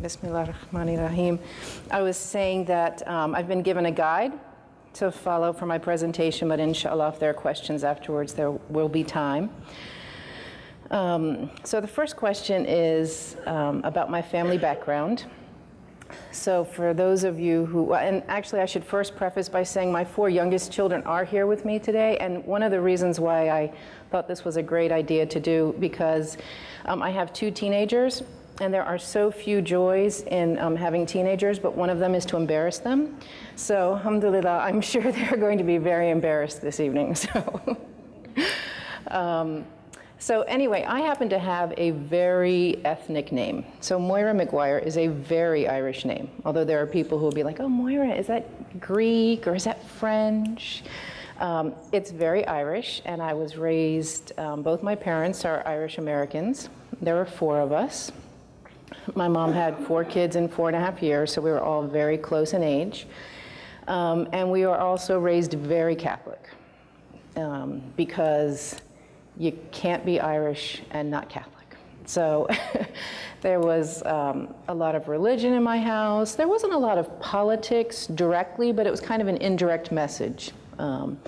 Bismillah ar-Rahman rahim I was saying that um, I've been given a guide to follow for my presentation, but inshallah, if there are questions afterwards, there will be time. Um, so the first question is um, about my family background. So for those of you who, and actually I should first preface by saying my four youngest children are here with me today, and one of the reasons why I thought this was a great idea to do, because um, I have two teenagers, and there are so few joys in um, having teenagers, but one of them is to embarrass them. So, alhamdulillah, I'm sure they're going to be very embarrassed this evening. So, um, so anyway, I happen to have a very ethnic name. So Moira McGuire is a very Irish name, although there are people who will be like, oh, Moira, is that Greek or is that French? Um, it's very Irish, and I was raised, um, both my parents are Irish Americans. There were four of us. My mom had four kids in four and a half years, so we were all very close in age. Um, and we were also raised very Catholic um, because you can't be Irish and not Catholic. So there was um, a lot of religion in my house. There wasn't a lot of politics directly, but it was kind of an indirect message. Um,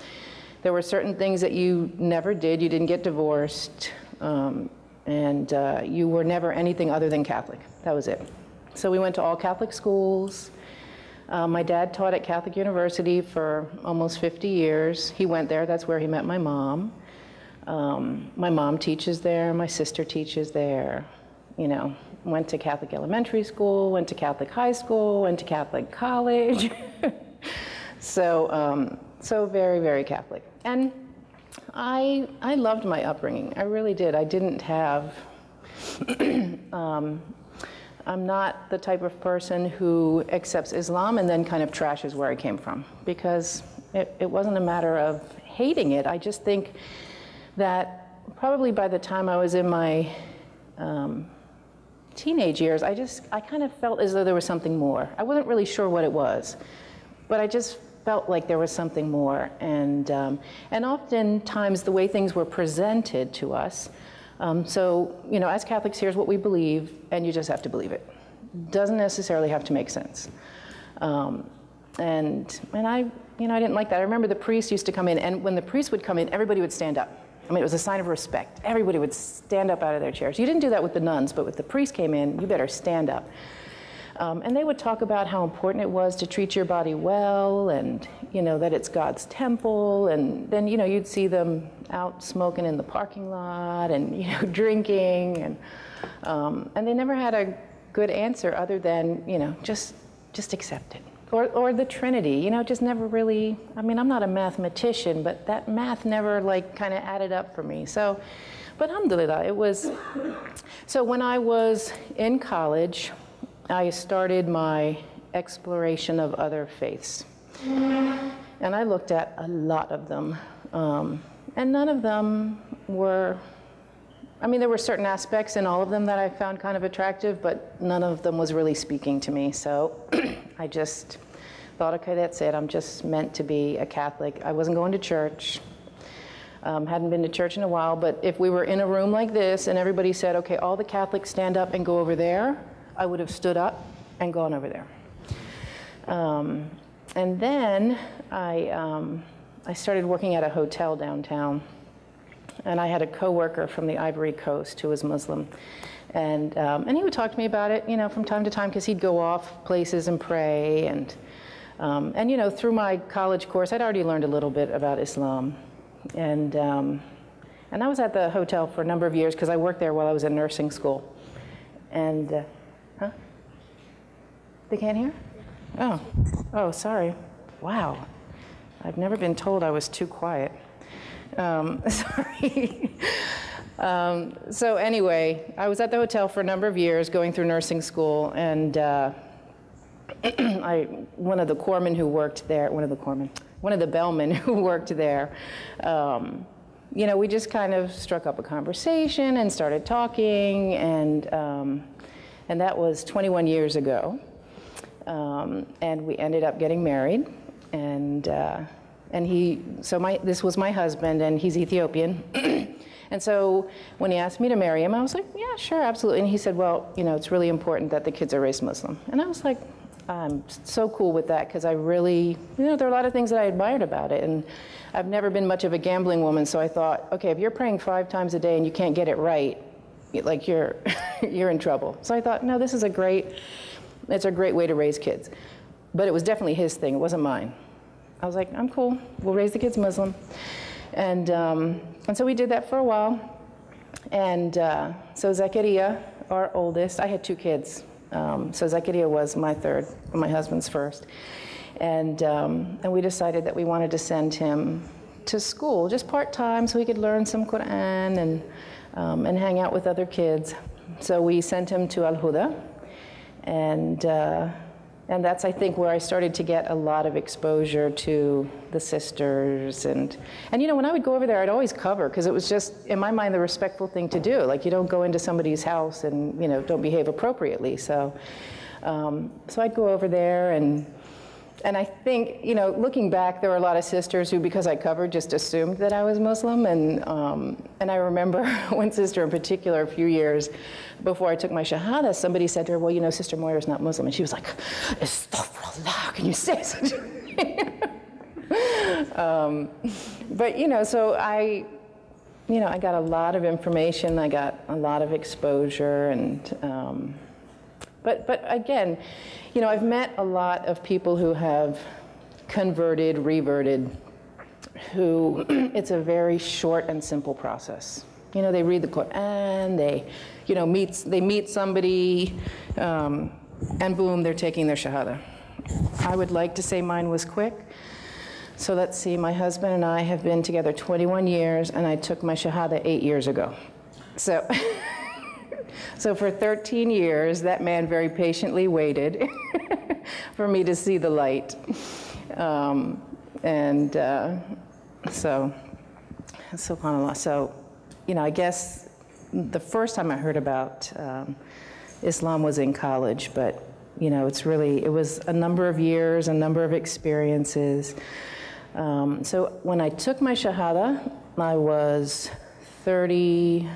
there were certain things that you never did. You didn't get divorced. Um, and uh, you were never anything other than Catholic. That was it. So we went to all Catholic schools. Uh, my dad taught at Catholic University for almost 50 years. He went there, that's where he met my mom. Um, my mom teaches there, my sister teaches there. You know, went to Catholic elementary school, went to Catholic high school, went to Catholic college. so, um, so very, very Catholic. And I, I loved my upbringing. I really did. I didn't have, um, I'm not the type of person who accepts Islam and then kind of trashes where I came from because it, it wasn't a matter of hating it. I just think that probably by the time I was in my um, teenage years, I just, I kind of felt as though there was something more. I wasn't really sure what it was, but I just felt like there was something more. And, um, and oftentimes the way things were presented to us, um, so, you know, as Catholics, here's what we believe, and you just have to believe it. Doesn't necessarily have to make sense. Um, and, and I, you know, I didn't like that. I remember the priest used to come in, and when the priest would come in, everybody would stand up. I mean, it was a sign of respect. Everybody would stand up out of their chairs. You didn't do that with the nuns, but with the priest came in, you better stand up. Um, and they would talk about how important it was to treat your body well and, you know, that it's God's temple. And then, you know, you'd see them out smoking in the parking lot and, you know, drinking. And, um, and they never had a good answer other than, you know, just, just accept it. Or, or the Trinity, you know, just never really, I mean, I'm not a mathematician, but that math never like kind of added up for me. So, but alhamdulillah, it was, so when I was in college, I started my exploration of other faiths. And I looked at a lot of them. Um, and none of them were, I mean, there were certain aspects in all of them that I found kind of attractive, but none of them was really speaking to me. So I just thought, okay, that's it. I'm just meant to be a Catholic. I wasn't going to church. Um, hadn't been to church in a while, but if we were in a room like this and everybody said, okay, all the Catholics stand up and go over there, I would have stood up and gone over there. Um, and then I, um, I started working at a hotel downtown. And I had a coworker from the Ivory Coast who was Muslim. And, um, and he would talk to me about it, you know, from time to time, because he'd go off places and pray. And, um, and, you know, through my college course, I'd already learned a little bit about Islam. And, um, and I was at the hotel for a number of years because I worked there while I was in nursing school. And uh, Huh? They can't hear? Oh, oh, sorry. Wow. I've never been told I was too quiet. Um, sorry. um, so anyway, I was at the hotel for a number of years going through nursing school, and uh, I, one of the corpsmen who worked there, one of the corpsmen, one of the bellmen who worked there, um, you know, we just kind of struck up a conversation and started talking, and um, and that was 21 years ago. Um, and we ended up getting married. And, uh, and he, so my, this was my husband, and he's Ethiopian. And so when he asked me to marry him, I was like, yeah, sure, absolutely. And he said, well, you know, it's really important that the kids are raised Muslim. And I was like, I'm so cool with that because I really, you know, there are a lot of things that I admired about it. And I've never been much of a gambling woman, so I thought, okay, if you're praying five times a day and you can't get it right, like you're, you're in trouble. So I thought, no, this is a great, it's a great way to raise kids. But it was definitely his thing, it wasn't mine. I was like, I'm cool, we'll raise the kids Muslim. And, um, and so we did that for a while. And uh, so Zakaria, our oldest, I had two kids. Um, so Zakaria was my third, my husband's first. And, um, and we decided that we wanted to send him to school, just part-time, so he could learn some Quran and, um, and hang out with other kids. So we sent him to Al-Huda. And uh, and that's, I think, where I started to get a lot of exposure to the sisters. And, and you know, when I would go over there, I'd always cover because it was just, in my mind, the respectful thing to do. Like, you don't go into somebody's house and, you know, don't behave appropriately. So, um, so I'd go over there and and I think, you know, looking back, there were a lot of sisters who, because I covered, just assumed that I was Muslim. And, um, and I remember one sister in particular, a few years before I took my Shahada, somebody said to her, well, you know, Sister Moira's not Muslim. And she was like, Astaghfirullah, can you say such um, But, you know, so I, you know, I got a lot of information. I got a lot of exposure and, um, but, but again, you know, I've met a lot of people who have converted, reverted, who it's a very short and simple process. You know, they read the Quran, they, you know, meet, they meet somebody, um, and boom, they're taking their Shahada. I would like to say mine was quick. So let's see, my husband and I have been together 21 years, and I took my Shahada eight years ago. So. So for 13 years, that man very patiently waited for me to see the light. Um, and uh, so, subhanAllah. So, you know, I guess the first time I heard about um, Islam was in college, but, you know, it's really, it was a number of years, a number of experiences. Um, so when I took my Shahada, I was 30.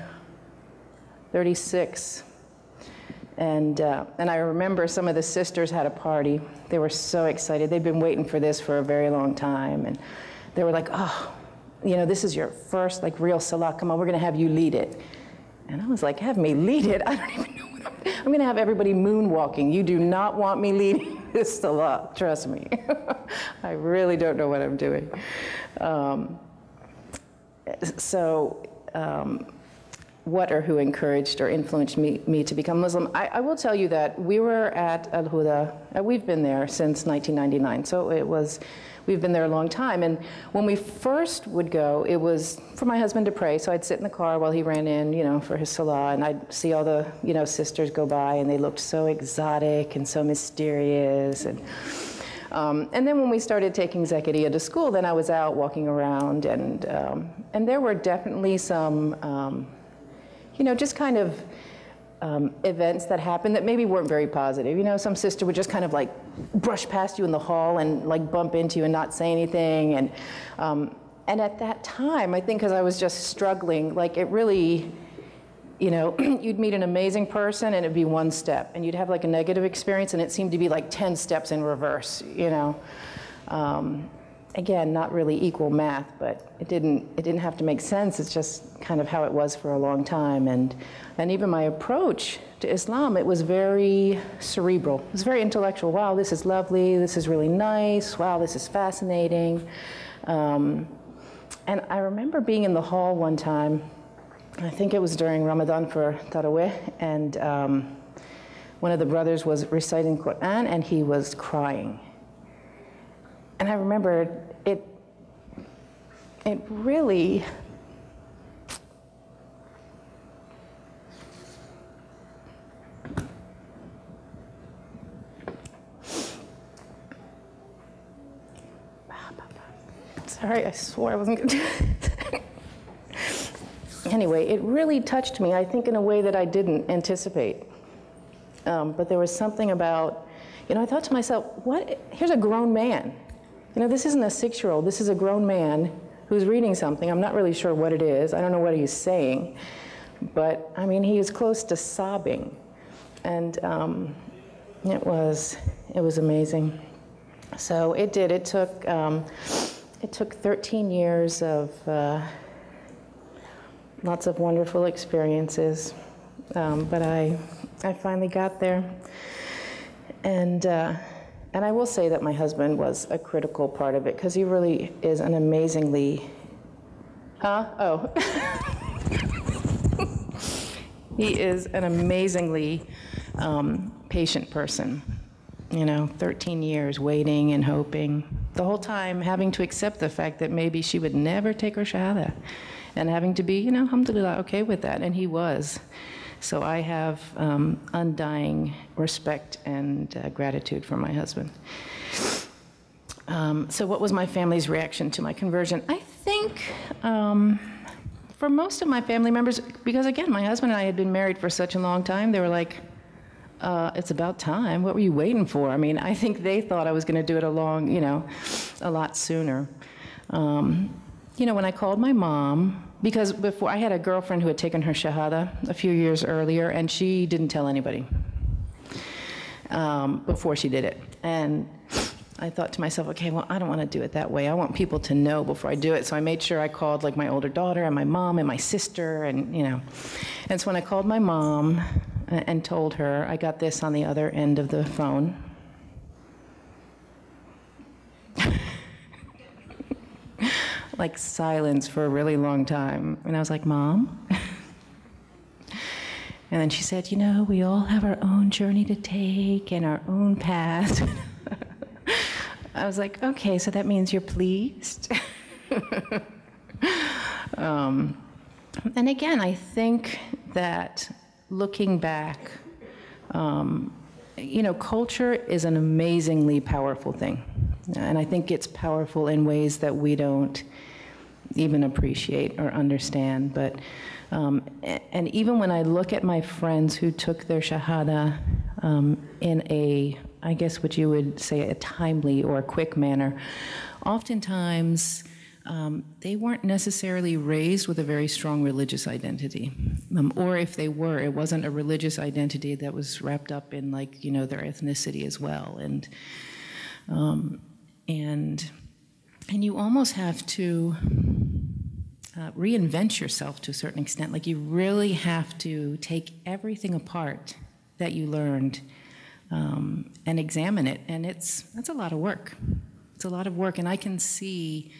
36. And, uh, and I remember some of the sisters had a party. They were so excited. They'd been waiting for this for a very long time. And they were like, oh, you know, this is your first like real salah. Come on, we're going to have you lead it. And I was like, have me lead it? I don't even know what I'm, I'm going to have everybody moonwalking. You do not want me leading this salah. Trust me. I really don't know what I'm doing. Um, so, um, what or who encouraged or influenced me, me to become Muslim. I, I, will tell you that we were at Al Huda, uh, we've been there since 1999, so it was, we've been there a long time. And when we first would go, it was for my husband to pray, so I'd sit in the car while he ran in, you know, for his salah, and I'd see all the, you know, sisters go by, and they looked so exotic and so mysterious. And, um, and then when we started taking Zakaria to school, then I was out walking around, and, um, and there were definitely some, um, you know, just kind of um, events that happened that maybe weren't very positive. You know, some sister would just kind of like brush past you in the hall and like bump into you and not say anything. And, um, and at that time, I think because I was just struggling, like it really, you know, you'd meet an amazing person and it'd be one step, and you'd have like a negative experience and it seemed to be like 10 steps in reverse, you know. Um, again, not really equal math, but it didn't, it didn't have to make sense. It's just kind of how it was for a long time. And, and even my approach to Islam, it was very cerebral. It was very intellectual. Wow, this is lovely. This is really nice. Wow, this is fascinating. Um, and I remember being in the hall one time, I think it was during Ramadan for Tarawih, and um, one of the brothers was reciting Quran and he was crying and I remember it, it really, Sorry, I swore I wasn't going to. anyway, it really touched me, I think, in a way that I didn't anticipate. Um, but there was something about, you know, I thought to myself, what? Here's a grown man you know, this isn't a six year old, this is a grown man who's reading something. I'm not really sure what it is. I don't know what he's saying. But I mean, he was close to sobbing. And um, it was, it was amazing. So it did. It took, um, it took 13 years of uh, lots of wonderful experiences. Um, but I, I finally got there. And, uh, and I will say that my husband was a critical part of it because he really is an amazingly, huh? Oh. he is an amazingly um, patient person. You know, 13 years waiting and hoping, the whole time having to accept the fact that maybe she would never take her Shahada and having to be, you know, alhamdulillah, okay with that. And he was. So I have um, undying respect and uh, gratitude for my husband. Um, so, what was my family's reaction to my conversion? I think um, for most of my family members, because again, my husband and I had been married for such a long time, they were like, uh, it's about time. What were you waiting for? I mean, I think they thought I was going to do it a long, you know, a lot sooner. Um, you know, when I called my mom, because before I had a girlfriend who had taken her Shahada a few years earlier, and she didn't tell anybody um, before she did it. And I thought to myself, okay, well, I don't want to do it that way. I want people to know before I do it. So I made sure I called like my older daughter and my mom and my sister, and you know. And so when I called my mom and told her, I got this on the other end of the phone. Like silence for a really long time. And I was like, Mom? and then she said, You know, we all have our own journey to take and our own path. I was like, Okay, so that means you're pleased? um, and again, I think that looking back, um, you know, culture is an amazingly powerful thing. And I think it's powerful in ways that we don't even appreciate or understand. But, um, and even when I look at my friends who took their Shahada um, in a, I guess what you would say, a timely or a quick manner, oftentimes um, they weren't necessarily raised with a very strong religious identity. Um, or if they were, it wasn't a religious identity that was wrapped up in, like, you know, their ethnicity as well. And, um, and, and you almost have to uh, reinvent yourself to a certain extent. Like you really have to take everything apart that you learned um, and examine it. And it's that's a lot of work. It's a lot of work, and I can see,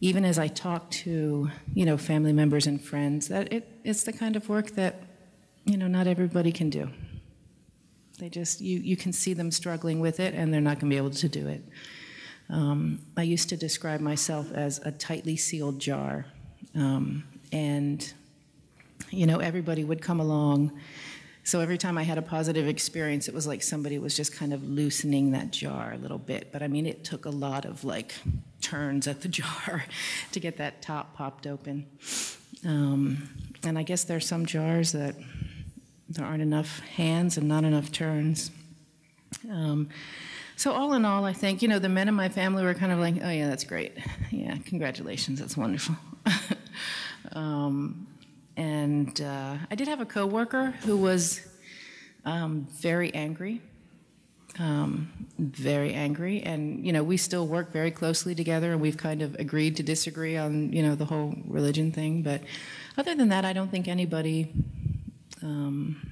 even as I talk to you know family members and friends, that it, it's the kind of work that you know not everybody can do. They just you you can see them struggling with it, and they're not going to be able to do it. Um, I used to describe myself as a tightly sealed jar. Um, and, you know, everybody would come along. So every time I had a positive experience, it was like somebody was just kind of loosening that jar a little bit. But I mean, it took a lot of like turns at the jar to get that top popped open. Um, and I guess there's some jars that there aren't enough hands and not enough turns. Um, so all in all, I think you know the men in my family were kind of like, "Oh yeah, that's great. Yeah, congratulations, that's wonderful." um, and uh, I did have a coworker who was um, very angry, um, very angry, and you know we still work very closely together, and we've kind of agreed to disagree on you know the whole religion thing. But other than that, I don't think anybody. Um,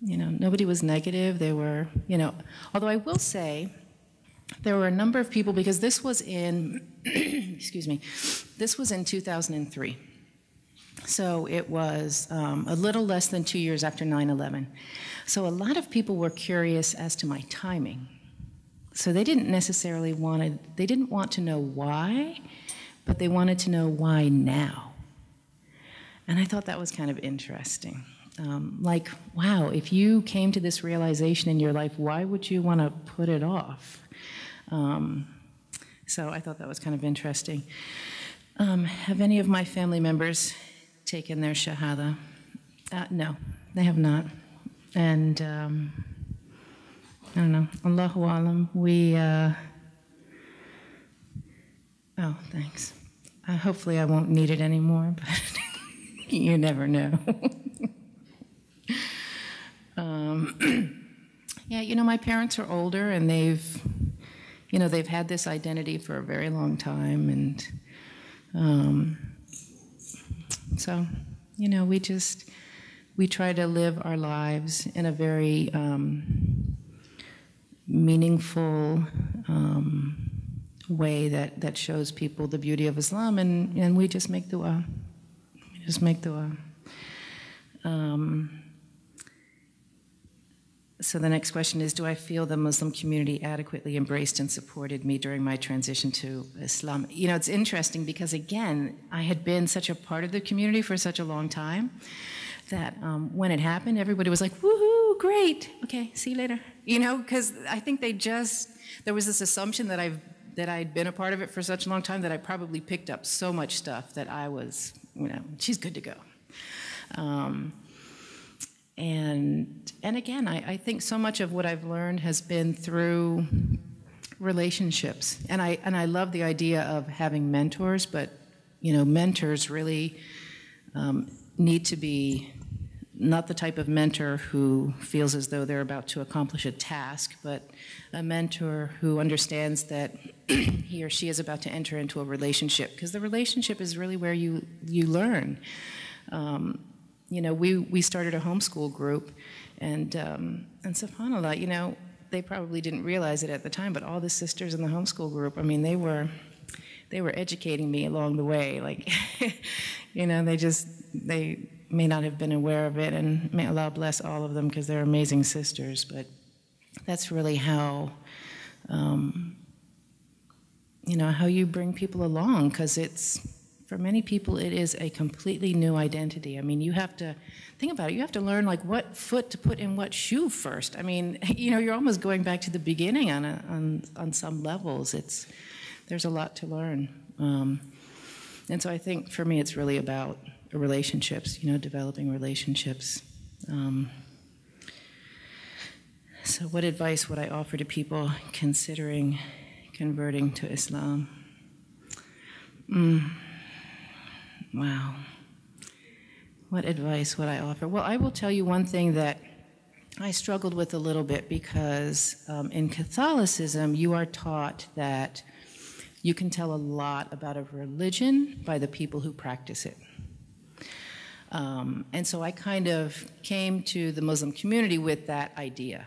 you know, nobody was negative. They were, you know, although I will say there were a number of people because this was in, excuse me, this was in 2003. So it was um, a little less than two years after 9 11. So a lot of people were curious as to my timing. So they didn't necessarily want to, they didn't want to know why, but they wanted to know why now. And I thought that was kind of interesting um, like, wow, if you came to this realization in your life, why would you want to put it off? Um, so I thought that was kind of interesting. Um, have any of my family members taken their Shahada? Uh, no, they have not. And um, I don't know, Allahu Alam, we. Uh, Oh, thanks. Uh, hopefully, I won't need it anymore, but you never know. um, yeah, you know, my parents are older and they've, you know, they've had this identity for a very long time. And um, so, you know, we just, we try to live our lives in a very um, meaningful, um, way that, that shows people the beauty of Islam, and, and we just make dua. We just make dua. Um, so the next question is Do I feel the Muslim community adequately embraced and supported me during my transition to Islam? You know, it's interesting because, again, I had been such a part of the community for such a long time that um, when it happened, everybody was like, woohoo, great, okay, see you later. You know, because I think they just, there was this assumption that I've that I'd been a part of it for such a long time that I probably picked up so much stuff that I was, you know, she's good to go. Um, and and again, I, I think so much of what I've learned has been through relationships, and I and I love the idea of having mentors, but you know, mentors really um, need to be not the type of mentor who feels as though they're about to accomplish a task, but a mentor who understands that he or she is about to enter into a relationship, because the relationship is really where you, you learn. Um, you know, we, we started a homeschool group, and, um, and subhanAllah, you know, they probably didn't realize it at the time, but all the sisters in the homeschool group, I mean, they were they were educating me along the way. Like, you know, they just they may not have been aware of it, and may Allah bless all of them because they're amazing sisters. But that's really how, um, you know, how you bring people along because it's for many people it is a completely new identity. I mean, you have to think about it. You have to learn like what foot to put in what shoe first. I mean, you know, you're almost going back to the beginning on a, on on some levels. It's there's a lot to learn. Um, and so I think for me, it's really about relationships, you know, developing relationships. Um, so, what advice would I offer to people considering converting to Islam? Mm. Wow. What advice would I offer? Well, I will tell you one thing that I struggled with a little bit because um, in Catholicism, you are taught that you can tell a lot about a religion by the people who practice it. Um, and so I kind of came to the Muslim community with that idea.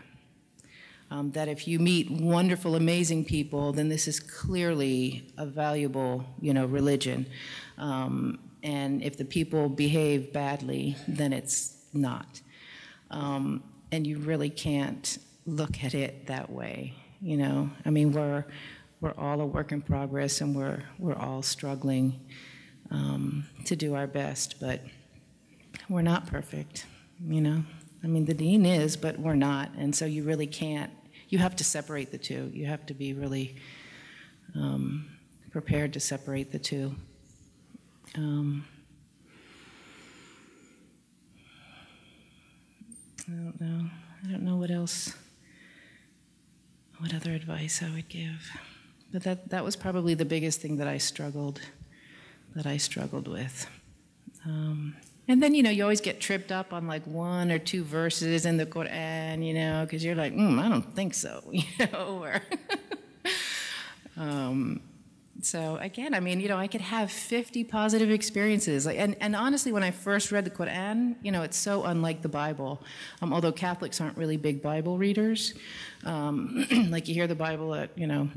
Um, that if you meet wonderful, amazing people, then this is clearly a valuable, you know, religion. Um, and if the people behave badly, then it's not. Um, and you really can't look at it that way, you know. I mean, we're we're all a work in progress, and we're we're all struggling um, to do our best, but we're not perfect, you know. I mean, the dean is, but we're not, and so you really can't. You have to separate the two. You have to be really um, prepared to separate the two. Um, I don't know. I don't know what else. What other advice I would give? But that that was probably the biggest thing that I struggled that I struggled with. Um, and then, you know, you always get tripped up on like one or two verses in the Quran, you know, because you're like, mm, I don't think so, you know. Or um, so again, I mean, you know, I could have 50 positive experiences. Like, and, and honestly, when I first read the Quran, you know, it's so unlike the Bible. Um, although Catholics aren't really big Bible readers, um, like you hear the Bible at, you know,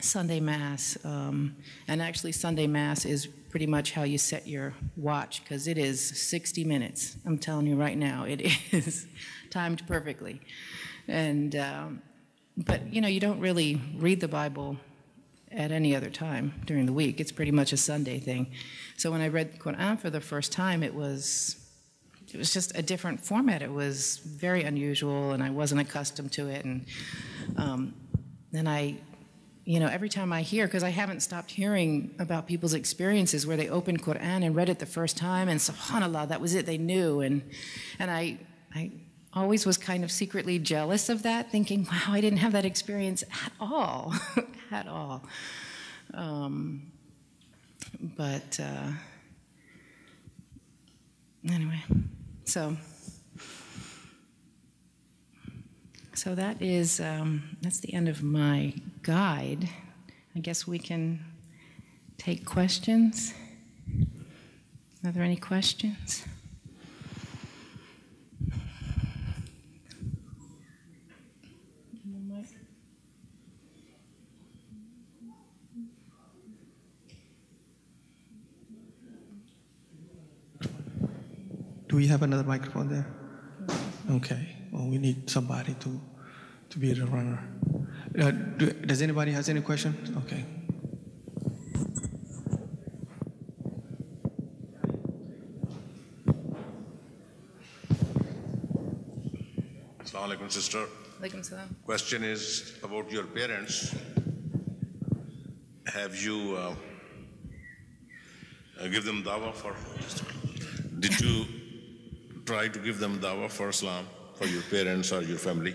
Sunday Mass. Um, and actually, Sunday Mass is pretty much how you set your watch because it is 60 minutes. I'm telling you right now, it is timed perfectly. And um, but you know, you don't really read the Bible at any other time during the week. It's pretty much a Sunday thing. So when I read the Quran for the first time, it was it was just a different format. It was very unusual, and I wasn't accustomed to it. And um, then I you know, every time I hear, because I haven't stopped hearing about people's experiences where they opened Quran and read it the first time, and subhanAllah, that was it, they knew. And, and I, I always was kind of secretly jealous of that, thinking, wow, I didn't have that experience at all, at all. Um, but uh, anyway, so so that is um, that's the end of my guide. I guess we can take questions. Are there any questions? Do we have another microphone there? Okay. Well, we need somebody to to be the runner. Uh, do, does anybody has any questions? Okay. Assalamu alaikum, sister. Alaikum salam. Question is about your parents. Have you uh, uh, give them dawah for? Did you try to give them dawah for Islam for your parents or your family,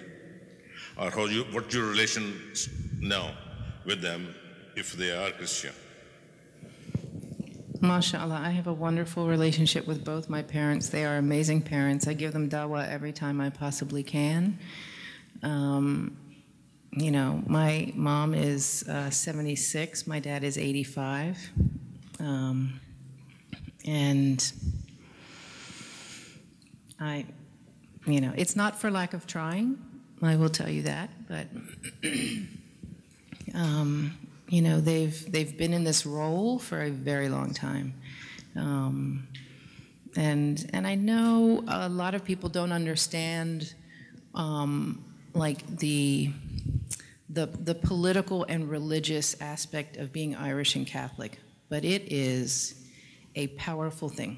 or how you what your relations now with them if they are Christian? MashaAllah, I have a wonderful relationship with both my parents. They are amazing parents. I give them dawah every time I possibly can. Um, you know, my mom is uh, 76, my dad is 85. Um, and I, you know, it's not for lack of trying, I will tell you that, but um, you know they've they've been in this role for a very long time. Um, and and I know a lot of people don't understand um, like the the the political and religious aspect of being Irish and Catholic but it is a powerful thing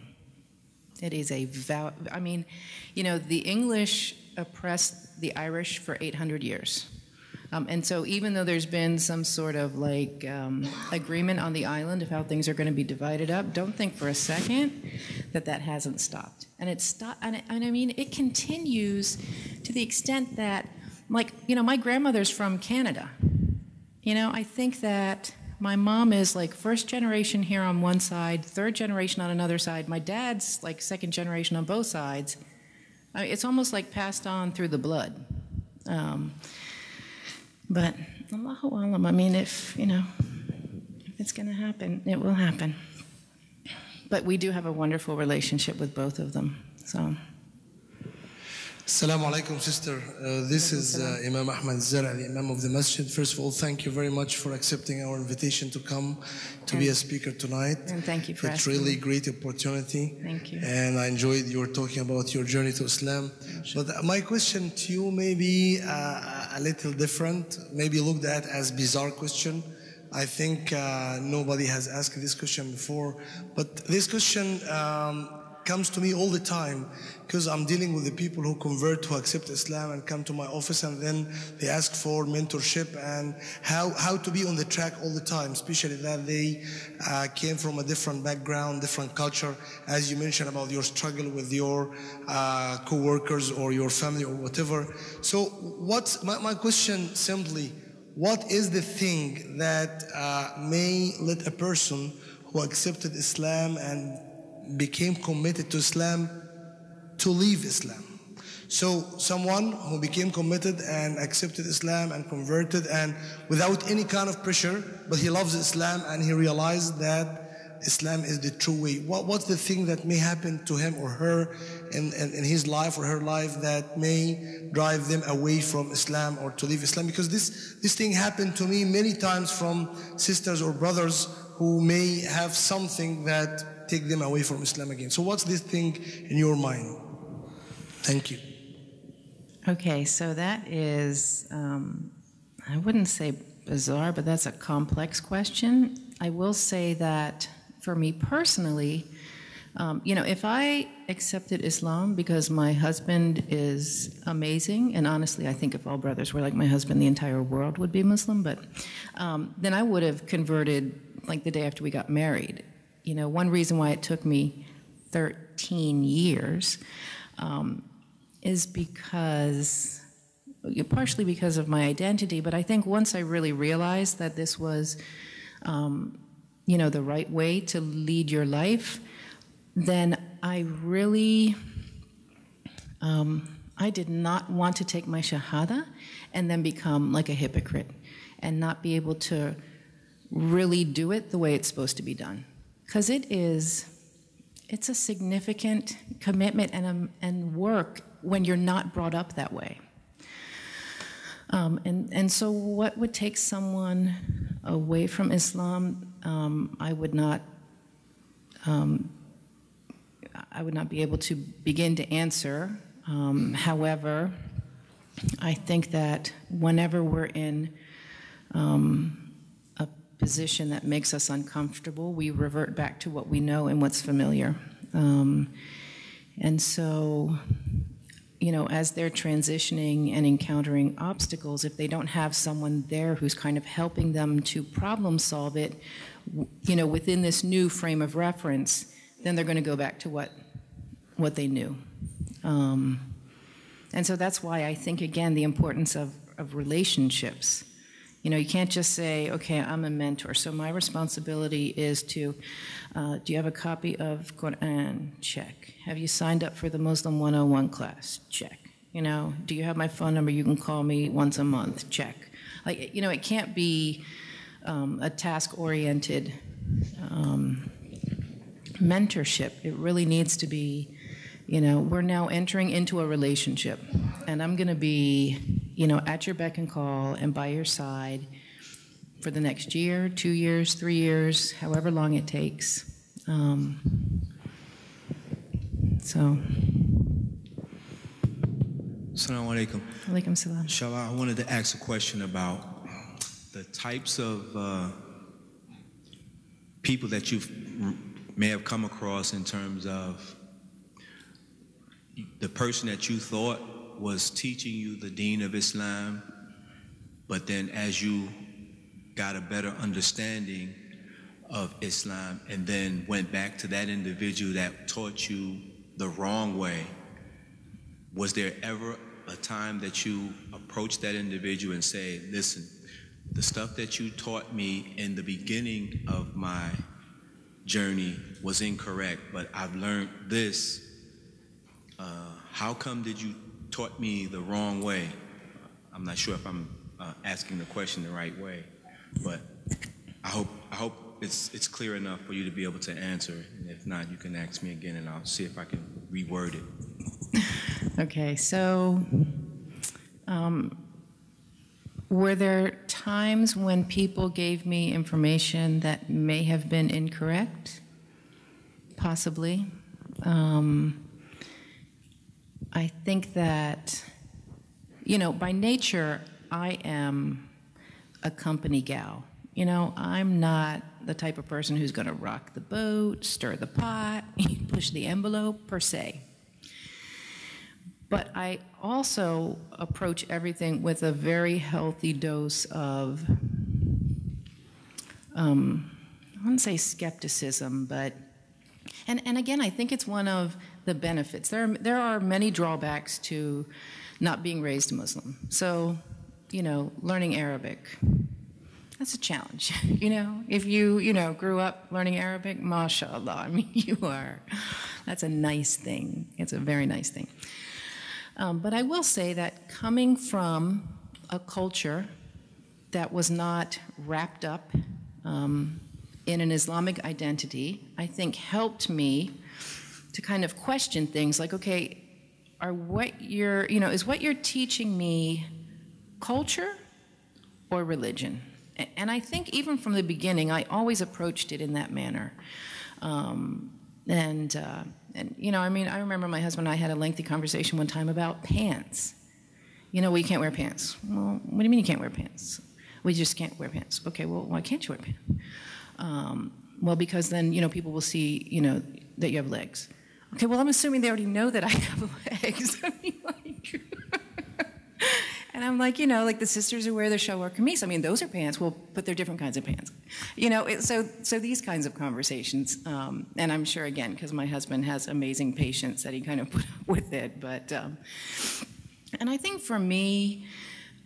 it is a vow I mean you know the English oppressed the Irish for 800 years um, and so, even though there's been some sort of like um, agreement on the island of how things are going to be divided up, don't think for a second that that hasn't stopped. And it's stopped, and, and I mean, it continues to the extent that, like, you know, my grandmother's from Canada. You know, I think that my mom is like first generation here on one side, third generation on another side. My dad's like second generation on both sides. I mean, it's almost like passed on through the blood. Um, but Allahu Alam, I mean, if, you know, if it's going to happen, it will happen. But we do have a wonderful relationship with both of them. So, Assalamu alaikum, sister. Uh, this is uh, Imam Ahmad Zara, the Imam of the Masjid. First of all, thank you very much for accepting our invitation to come to be a speaker tonight. and thank you for It's asking really great opportunity. Thank you. And I enjoyed your talking about your journey to Islam. But my question to you may be uh, a little different, maybe looked at as bizarre question. I think uh, nobody has asked this question before, but this question um, comes to me all the time because I'm dealing with the people who convert, who accept Islam and come to my office and then they ask for mentorship and how, how to be on the track all the time, especially that they uh, came from a different background, different culture, as you mentioned about your struggle with your uh, co-workers or your family or whatever. So what's my, my question simply, what is the thing that uh, may let a person who accepted Islam and became committed to Islam to leave Islam. So someone who became committed and accepted Islam and converted and without any kind of pressure, but he loves Islam and he realized that Islam is the true way. What, what's the thing that may happen to him or her in, in, in his life or her life that may drive them away from Islam or to leave Islam? Because this, this thing happened to me many times from sisters or brothers who may have something that take them away from Islam again. So what's this thing in your mind? Thank you. okay, so that is, um, I wouldn't say bizarre, but that's a complex question. I will say that for me personally, um, you know, if I accepted Islam because my husband is amazing, and honestly, I think if all brothers were like my husband, the entire world would be Muslim, but um, then I would have converted like the day after we got married. You know, one reason why it took me 13 years um, is because, partially because of my identity, but I think once I really realized that this was, um, you know, the right way to lead your life, then I really, um, I did not want to take my shahada and then become like a hypocrite and not be able to really do it the way it's supposed to be done. Because it is, it's a significant commitment and, and work when you're not brought up that way. Um, and, and so, what would take someone away from Islam, um, I would not. Um, I would not be able to begin to answer. Um, however, I think that whenever we're in um, position that makes us uncomfortable, we revert back to what we know and what's familiar. Um, and so, you know, as they're transitioning and encountering obstacles, if they don't have someone there who's kind of helping them to problem solve it, you know, within this new frame of reference, then they're going to go back to what what they knew. Um, and so that's why I think again the importance of, of relationships. You know, you can't just say, okay, I'm a mentor, so my responsibility is to, uh, do you have a copy of Quran? Check. Have you signed up for the Muslim 101 class? Check. You know, do you have my phone number? You can call me once a month. Check. Like, you know, it can't be um, a task oriented um, mentorship. It really needs to be, you know, we're now entering into a relationship, and I'm going to be you know, at your beck and call and by your side for the next year, two years, three years, however long it takes. Um, so. Assalamu alaikum. Alaikum salam. Inshallah, I wanted to ask a question about the types of uh, people that you may have come across in terms of the person that you thought was teaching you the deen of Islam, but then as you got a better understanding of Islam and then went back to that individual that taught you the wrong way, was there ever a time that you approached that individual and say, listen, the stuff that you taught me in the beginning of my journey was incorrect, but I've learned this. Uh, how come did you taught me the wrong way. I'm not sure if I'm uh, asking the question the right way, but I hope I hope it's it's clear enough for you to be able to answer. And if not, you can ask me again, and I'll see if I can reword it. okay, so um, were there times when people gave me information that may have been incorrect? Possibly. Um, I think that, you know, by nature, I am a company gal. You know, I'm not the type of person who's going to rock the boat, stir the pot, push the envelope per se. But I also approach everything with a very healthy dose of, um, I wouldn't say skepticism, but, and, and again, I think it's one of the benefits. There are, there are many drawbacks to not being raised Muslim. So, you know, learning Arabic, that's a challenge. You know, if you, you know, grew up learning Arabic, mashallah, I mean, you are, that's a nice thing. It's a very nice thing. Um, but I will say that coming from a culture that was not wrapped up um, in an Islamic identity, I think helped me to kind of question things like, okay, are what you're, you know, is what you're teaching me culture or religion? And I think even from the beginning, I always approached it in that manner. Um, and, uh, and, you know, I mean, I remember my husband and I had a lengthy conversation one time about pants. You know, well, can't wear pants. Well, what do you mean you can't wear pants? We just can't wear pants. Okay, well, why can't you wear pants? Um, well, because then, you know, people will see, you know, that you have legs. Okay, well, I'm assuming they already know that I have legs. I mean, like, and I'm like, you know, like the sisters who wear the shalwar kameez. I mean, those are pants. Well, but they're different kinds of pants. You know, it, so so these kinds of conversations. Um, and I'm sure again, because my husband has amazing patience that he kind of put up with it. But um, and I think for me,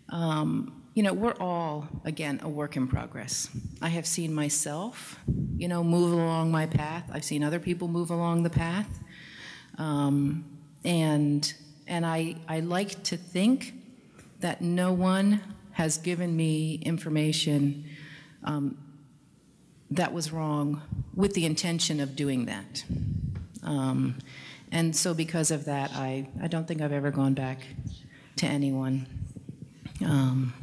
um, you know, we're all, again, a work in progress. I have seen myself, you know, move along my path. I've seen other people move along the path. Um, and and I, I like to think that no one has given me information um, that was wrong with the intention of doing that. Um, and so, because of that, I, I don't think I've ever gone back to anyone. Um,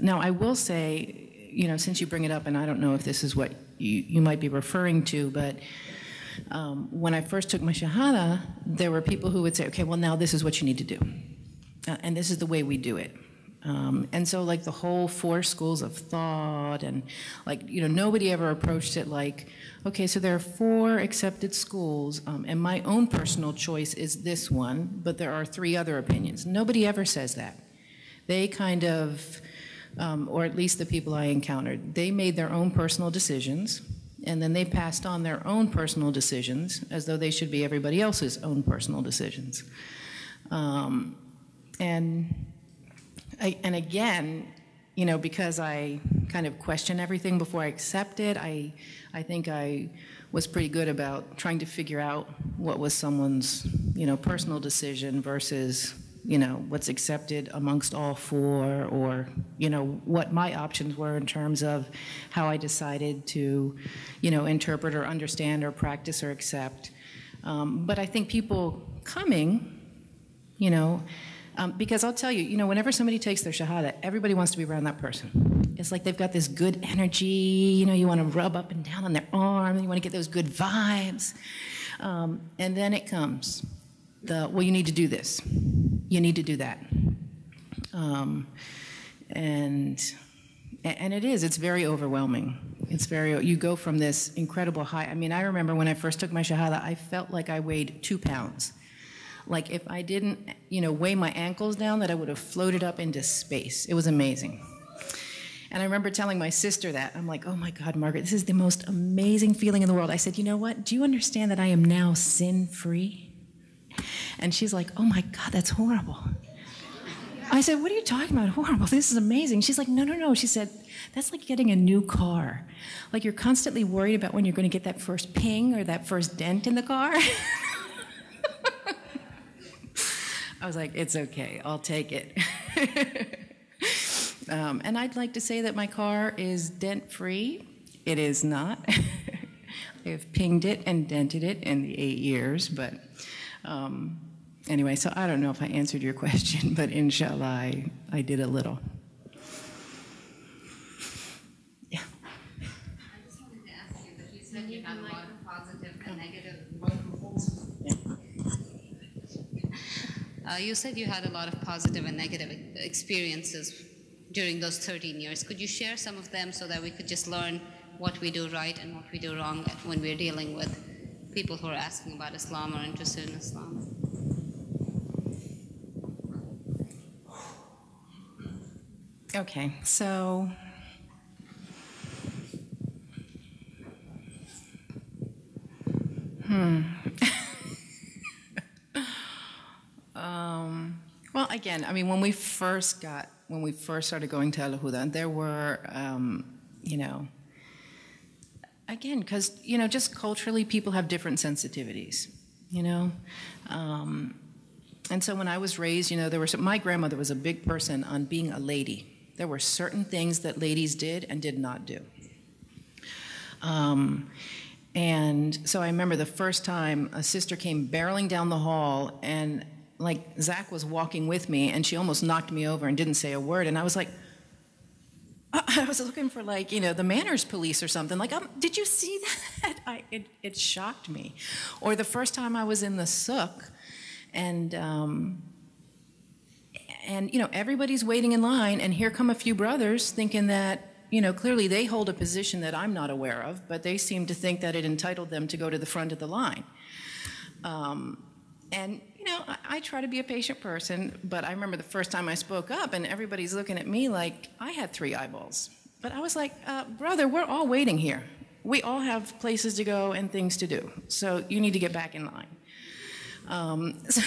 now, I will say, you know, since you bring it up, and I don't know if this is what you, you might be referring to, but um, when I first took my Shahada, there were people who would say, okay, well, now this is what you need to do. Uh, and this is the way we do it. Um, and so, like the whole four schools of thought, and like, you know, nobody ever approached it like, okay, so there are four accepted schools, um, and my own personal choice is this one, but there are three other opinions. Nobody ever says that. They kind of, um, or at least the people I encountered, they made their own personal decisions, and then they passed on their own personal decisions as though they should be everybody else's own personal decisions. Um, and I, and again, you know, because I kind of question everything before I accept it, I, I think I was pretty good about trying to figure out what was someone's, you know, personal decision versus, you know, what's accepted amongst all four, or, you know, what my options were in terms of how I decided to, you know, interpret or understand or practice or accept. Um, but I think people coming, you know, um, because I'll tell you, you know, whenever somebody takes their Shahada, everybody wants to be around that person. It's like they've got this good energy, you know, you want to rub up and down on their arm, you want to get those good vibes. Um, and then it comes the, well, you need to do this, you need to do that. Um, and and it is it's very overwhelming it's very you go from this incredible high i mean i remember when i first took my shahada i felt like i weighed two pounds like if I didn't, you know, weigh my ankles down, that I would have floated up into space. It was amazing. And I remember telling my sister that. I'm like, oh my God, Margaret, this is the most amazing feeling in the world. I said, you know what? Do you understand that I am now sin free? And she's like, oh my God, that's horrible. I said, what are you talking about? Horrible. This is amazing. She's like, no, no, no. She said, that's like getting a new car. Like you're constantly worried about when you're going to get that first ping or that first dent in the car. I was like, it's okay, I'll take it. um, and I'd like to say that my car is dent free. It is not. I've pinged it and dented it in the eight years, but um, anyway, so I don't know if I answered your question, but inshallah, I, I did a little. Yeah. I just wanted to ask you that you said you had a lot of positive and negative. Uh, you said you had a lot of positive and negative experiences during those 13 years. Could you share some of them so that we could just learn what we do right and what we do wrong when we're dealing with people who are asking about Islam or interested in Islam? Okay, so hmm. Um, well, again, I mean, when we first got, when we first started going to Al Huda, there were, um, you know, again, because, you know, just culturally, people have different sensitivities, you know? Um, and so when I was raised, you know, there was, my grandmother was a big person on being a lady. There were certain things that ladies did and did not do. Um, and so I remember the first time a sister came barreling down the hall and like Zach was walking with me and she almost knocked me over and didn't say a word. And I was like, I was looking for like, you know, the manners police or something. Like, um, did you see that? I, it, it shocked me. Or the first time I was in the souk and, um, and, you know, everybody's waiting in line and here come a few brothers thinking that, you know, clearly they hold a position that I'm not aware of, but they seem to think that it entitled them to go to the front of the line. Um, and know, I, I, try to be a patient person, but I remember the first time I spoke up, and everybody's looking at me like I had three eyeballs. But I was like, uh, brother, we're all waiting here. We all have places to go and things to do. So you need to get back in line. Um, so,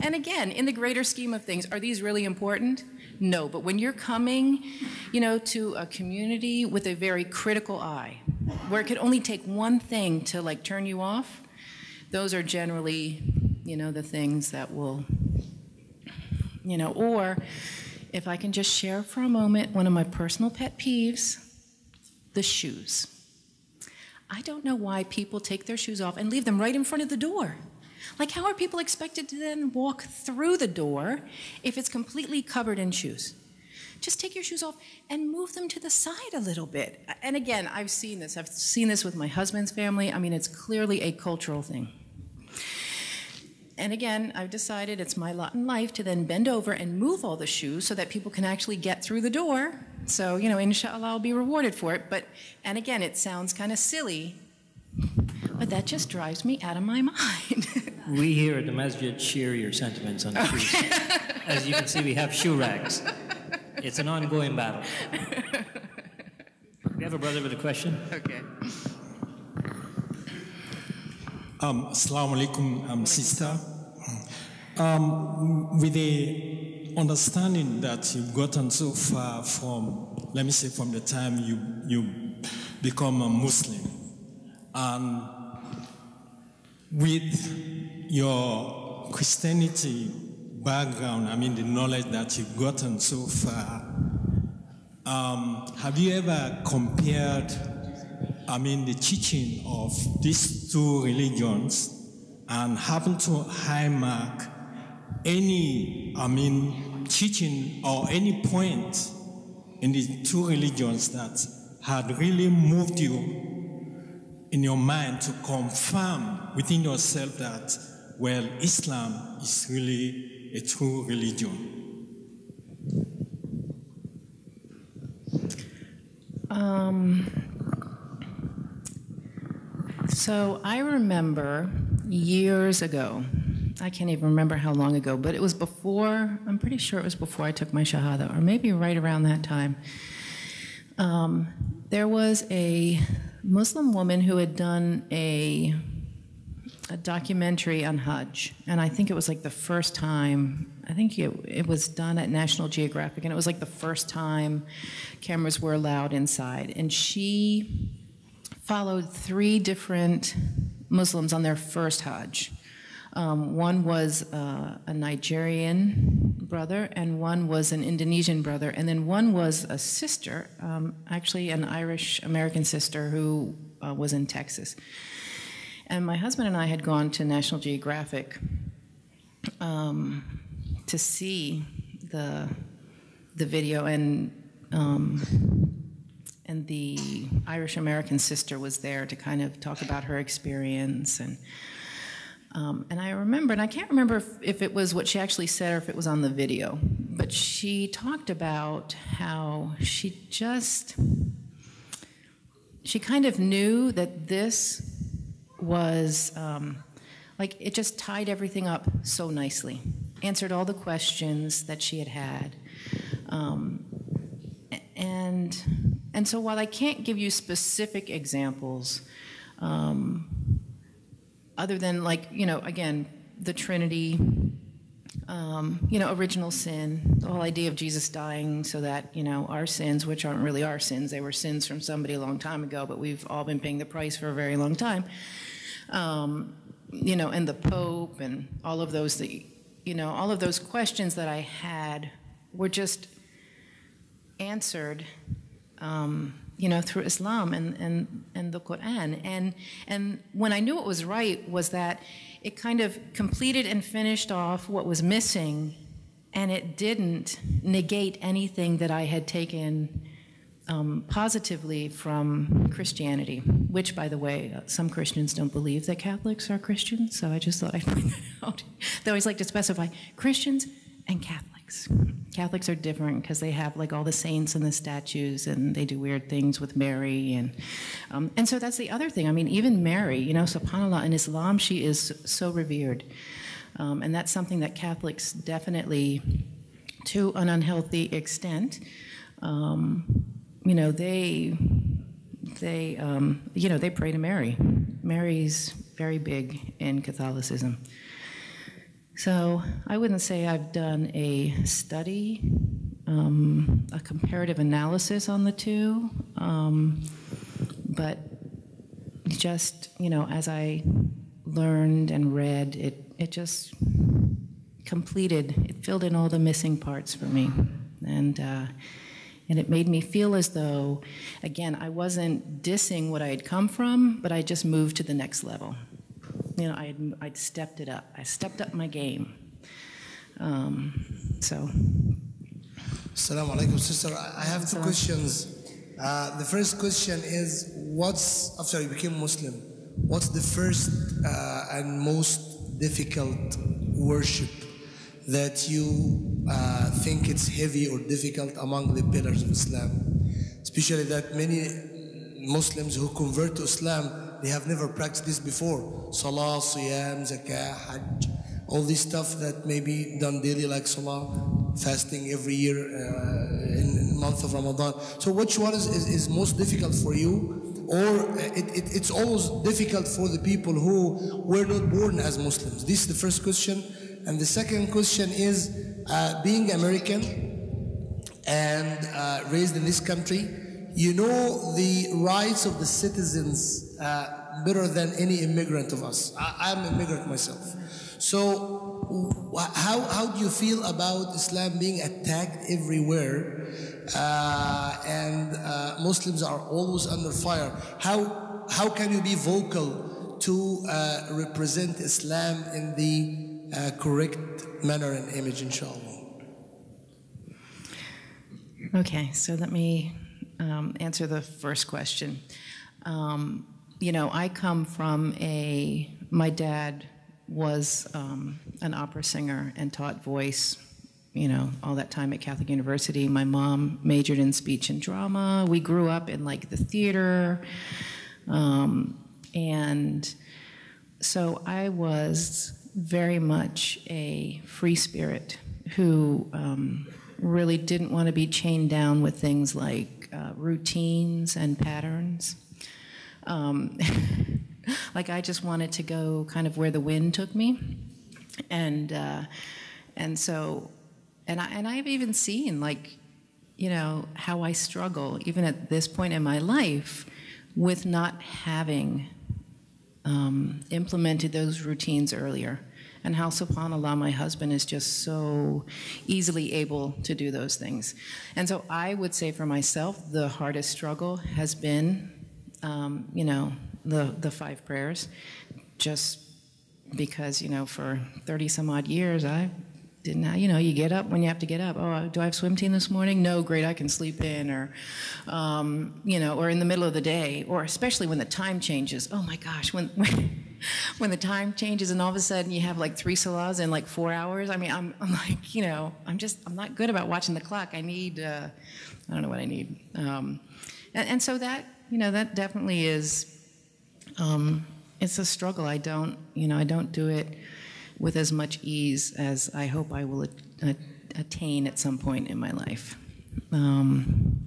And again, in the greater scheme of things, are these really important? No, but when you're coming, you know, to a community with a very critical eye, where it could only take one thing to like turn you off, those are generally, you know, the things that will, you know, or if I can just share for a moment one of my personal pet peeves the shoes. I don't know why people take their shoes off and leave them right in front of the door. Like, how are people expected to then walk through the door if it's completely covered in shoes? Just take your shoes off and move them to the side a little bit. And again, I've seen this. I've seen this with my husband's family. I mean, it's clearly a cultural thing. And again, I've decided it's my lot in life to then bend over and move all the shoes so that people can actually get through the door. So, you know, inshallah, I'll be rewarded for it. But, and again, it sounds kind of silly, but that just drives me out of my mind. we here at the masjid share your sentiments on the shoes. As you can see, we have shoe racks. It's an ongoing battle. We have a brother with a question. okay. Um, Assalamu alaikum, um, sister. Um, with the understanding that you've gotten so far from, let me say, from the time you, you become a Muslim, and with your Christianity background, I mean, the knowledge that you've gotten so far, um, have you ever compared I mean, the teaching of these two religions and happen to highmark any, I mean, teaching or any point in the two religions that had really moved you in your mind to confirm within yourself that, well, Islam is really a true religion? Um, so I remember years ago, I can't even remember how long ago, but it was before, I'm pretty sure it was before I took my Shahada, or maybe right around that time. Um, there was a Muslim woman who had done a, a documentary on Hajj, and I think it was like the first time, I think it, it was done at National Geographic, and it was like the first time cameras were allowed inside. And she followed three different Muslims on their first Hajj. Um, one was uh, a Nigerian brother, and one was an Indonesian brother, and then one was a sister, um, actually an Irish American sister who uh, was in Texas. And my husband and I had gone to National Geographic um, to see the the video, and um, and the Irish American sister was there to kind of talk about her experience and um, and I remember, and I can't remember if, if, it was what she actually said or if it was on the video, but she talked about how she just, she kind of knew that this was, um, like, it just tied everything up so nicely, answered all the questions that she had had. Um, and and so while I can't give you specific examples, um, other than like, you know, again, the Trinity, um, you know, original sin, the whole idea of Jesus dying so that, you know, our sins, which aren't really our sins, they were sins from somebody a long time ago, but we've all been paying the price for a very long time. Um, you know, and the Pope and all of those that, you know, all of those questions that I had were just answered um, you know, through Islam and, and, and the Quran. And, and when I knew it was right was that it kind of completed and finished off what was missing, and it didn't negate anything that I had taken um, positively from Christianity, which, by the way, uh, some Christians don't believe that Catholics are Christians, so I just thought I'd point that out. They always like to specify Christians and Catholics. Catholics. Are different because they have like all the saints and the statues, and they do weird things with Mary, and um, and so that's the other thing. I mean, even Mary, you know, Subhanallah, in Islam, she is so revered, um, and that's something that Catholics definitely, to an unhealthy extent, um, you know, they they um, you know they pray to Mary. Mary's very big in Catholicism. So I wouldn't say I've done a study, um, a comparative analysis on the two, um, but just, you know, as I learned and read, it, it just completed, it filled in all the missing parts for me. And, uh, and it made me feel as though, again, I wasn't dissing what I had come from, but I just moved to the next level. You know, I had, I'd stepped it up. I stepped up my game. Um, so. Assalamu alaikum, sister. I I have two questions. Uh, the first question is what's, after you became Muslim, what's the first uh, and most difficult worship that you uh, think it's heavy or difficult among the pillars of Islam? Especially that many Muslims who convert to Islam, they have never practiced this before. Salah, Siyam, Zakah, Hajj, all this stuff that may be done daily like Salah, fasting every year uh, in the month of Ramadan. So which one is, is, is most difficult for you? Or it, it, it's always difficult for the people who were not born as Muslims? This is the first question. And the second question is, uh, being American and uh, raised in this country, you know the rights of the citizens uh, better than any immigrant of us. I, I'm an immigrant myself. So, how, how do you feel about Islam being attacked everywhere uh, and uh, Muslims are always under fire? How, how can you be vocal to uh, represent Islam in the uh, correct manner and image, inshallah? Okay, so let me um, answer the first question. Um, you know, I come from a, my dad was um, an opera singer and taught voice, you know, all that time at Catholic University. My mom majored in speech and drama. We grew up in like the theater. Um, and so I was very much a free spirit who um, really didn't want to be chained down with things like uh, routines and patterns. Um, like I just wanted to go kind of where the wind took me, and uh, and so, and I and I've even seen like, you know, how I struggle even at this point in my life with not having um, implemented those routines earlier. And how, subhanAllah, my husband is just so easily able to do those things. And so I would say for myself, the hardest struggle has been, um, you know, the, the five prayers, just because, you know, for 30 some odd years, I didn't, you know, you get up when you have to get up. Oh, do I have swim team this morning? No, great, I can sleep in. Or, um, you know, or in the middle of the day, or especially when the time changes. Oh my gosh, when, when, when the time changes and all of a sudden you have like three salahs in like four hours. I mean, I'm, I'm like, you know, I'm just, I'm not good about watching the clock. I need, uh, I don't know what I need. Um, and, and so that, you know, that definitely is um, it's a struggle. I don't, you know, I don't do it with as much ease as I hope I will attain at some point in my life. Um,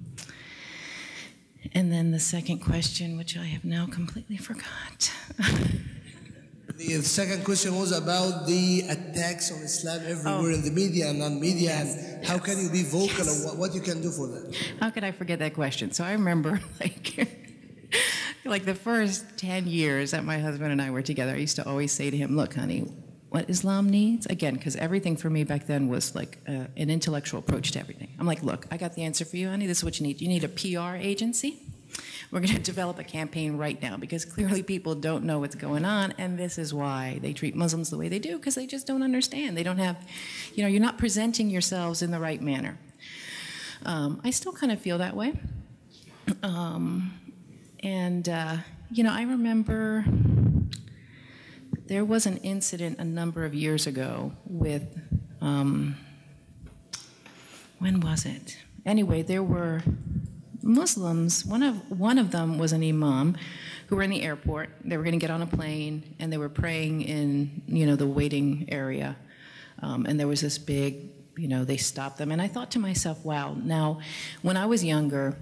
and then the second question, which I have now completely forgot. The second question was about the attacks on Islam everywhere in the media and non-media, and how can you be vocal and what, what you can do for that? How could I forget that question? So I remember, like, like the first 10 years that my husband and I were together, I used to always say to him, Look, honey, what Islam needs, again, because everything for me back then was like uh, an intellectual approach to everything. I'm like, Look, I got the answer for you, honey. This is what you need. You need a PR agency. We're going to develop a campaign right now because clearly people don't know what's going on, and this is why they treat Muslims the way they do because they just don't understand. They don't have, you know, you're not presenting yourselves in the right manner. Um, I still kind of feel that way. Um, and, uh, you know, I remember there was an incident a number of years ago with, um, when was it? Anyway, there were Muslims, one of, one of them was an imam who were in the airport. They were going to get on a plane and they were praying in, you know, the waiting area. Um, and there was this big, you know, they stopped them. And I thought to myself, wow, now, when I was younger,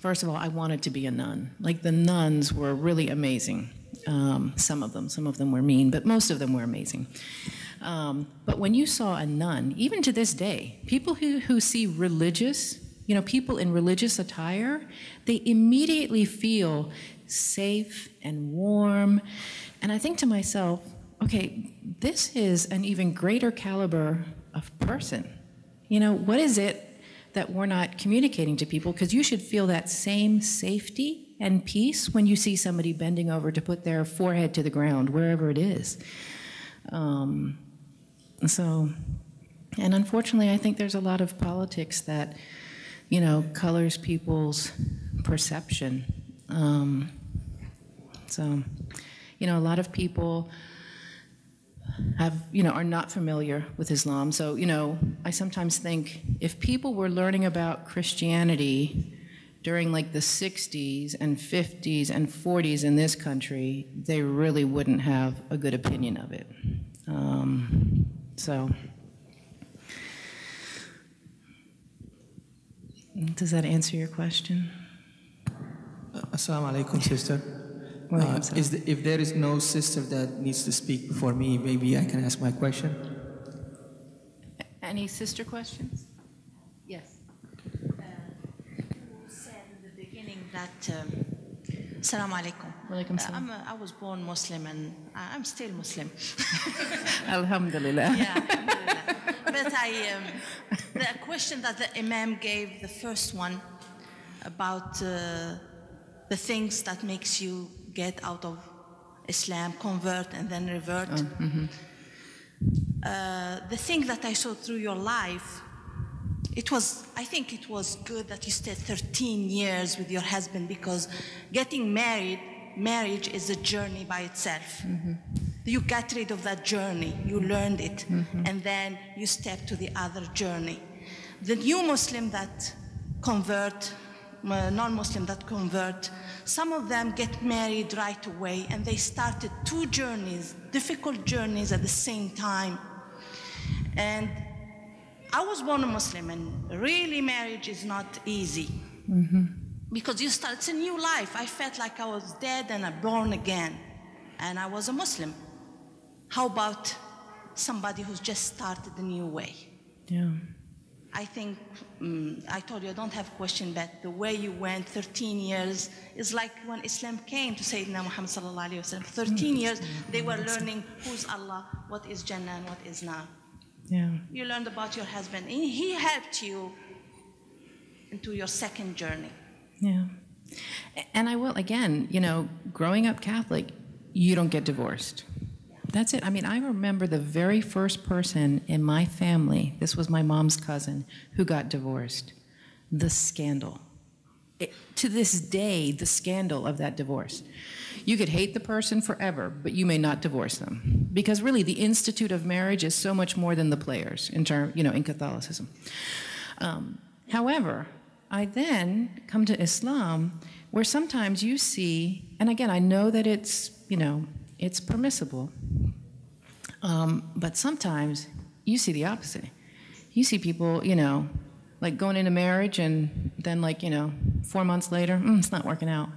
first of all, I wanted to be a nun. Like the nuns were really amazing. Um, some of them, some of them were mean, but most of them were amazing. Um, but when you saw a nun, even to this day, people who, who see religious, you know, people in religious attire, they immediately feel safe and warm. And I think to myself, okay, this is an even greater caliber of person. You know, what is it that we're not communicating to people? Because you should feel that same safety and peace when you see somebody bending over to put their forehead to the ground, wherever it is. Um, so, and unfortunately, I think there's a lot of politics that, you know, colors people's perception. Um, so, you know, a lot of people have, you know, are not familiar with Islam. So, you know, I sometimes think if people were learning about Christianity during like the 60s and 50s and 40s in this country, they really wouldn't have a good opinion of it. Um, so, does that answer your question? Assalamu alaikum, sister. Walaikum Uh, is the, if there is no sister that needs to speak before me, maybe I can ask my question. Any sister questions? Yes. said in the beginning that um, Assalamu alaikum. Walaikum salam. I'm a, I was born Muslim and I'm still Muslim. Alhamdulillah. yeah, alhamdulillah. but I, um, the question that the Imam gave, the first one, about uh, the things that makes you get out of Islam, convert and then revert. Uh, the thing that I saw through your life, it was, I think it was good that you stayed 13 years with your husband because getting married, marriage is a journey by itself. Mm-hmm. You get rid of that journey, you learned it, mm-hmm. and then you step to the other journey. The new Muslim that convert, uh, non-Muslim that convert, some of them get married right away and they started two journeys, difficult journeys at the same time. And I was born a Muslim, and really marriage is not easy. Mm-hmm. Because you start, it's a new life. I felt like I was dead and I'm born again, and I was a Muslim. How about somebody who's just started a new way? Yeah. I think, mm, I told you I don't have a question, but the way you went 13 years is like when Islam came to Sayyidina Muhammad sallallahu alayhi wa sallam. 13 years, they were learning who's Allah, what is Jannah, and what is Nar. Yeah. You learned about your husband, and he helped you into your second journey. Yeah. And I will, again, you know, growing up Catholic, you don't get divorced. That's it. I mean, I remember the very first person in my family, this was my mom's cousin, who got divorced. The scandal. It, to this day, the scandal of that divorce. You could hate the person forever, but you may not divorce them. Because really, the institute of marriage is so much more than the players in term, you know, in Catholicism. Um, however, I then come to Islam, where sometimes you see, and again, I know that it's, you know, it's permissible, um, but sometimes you see the opposite. You see people, you know, like going into marriage and then, like, you know, four months later, mm, it's not working out.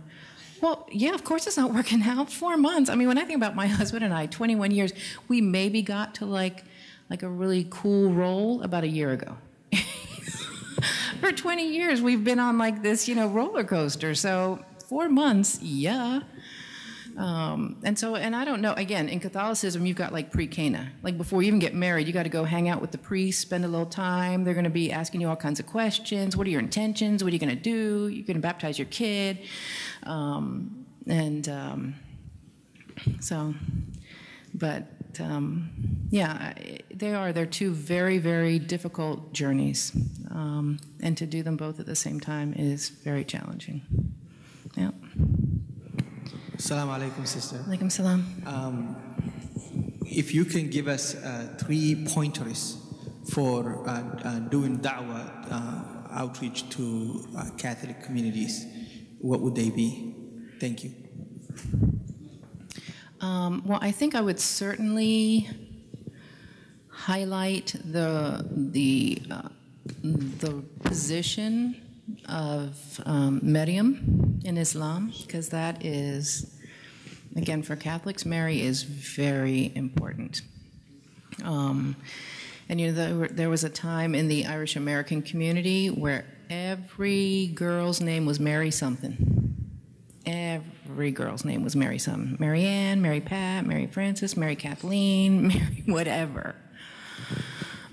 Well, yeah, of course it's not working out. Four months. I mean, when I think about my husband and I, 21 years, we maybe got to like, like a really cool role about a year ago. For 20 years, we've been on like this, you know, roller coaster. So four months, yeah. Um, and so, and I don't know, again, in Catholicism, you've got like pre Cana. Like before you even get married, you got to go hang out with the priest, spend a little time. They're going to be asking you all kinds of questions. What are your intentions? What are you going to do? You're going to baptize your kid. Um, and um, so, but um, yeah, they are. They're two very, very difficult journeys. Um, and to do them both at the same time is very challenging. Yeah. Assalamu alaikum, sister. Alaikum salam. Um, if you can give us uh, three pointers for uh, uh, doing da'wah uh, outreach to uh, Catholic communities, what would they be? Thank you. Um, well, I think I would certainly highlight the the uh, the position of um, Maryam in Islam because that is, again, for Catholics, Mary is very important. Um, and you know, there, were, there was a time in the Irish American community where every girl's name was Mary something. Every girl's name was Mary some. Mary Ann, Mary Pat, Mary Frances, Mary Kathleen, Mary whatever.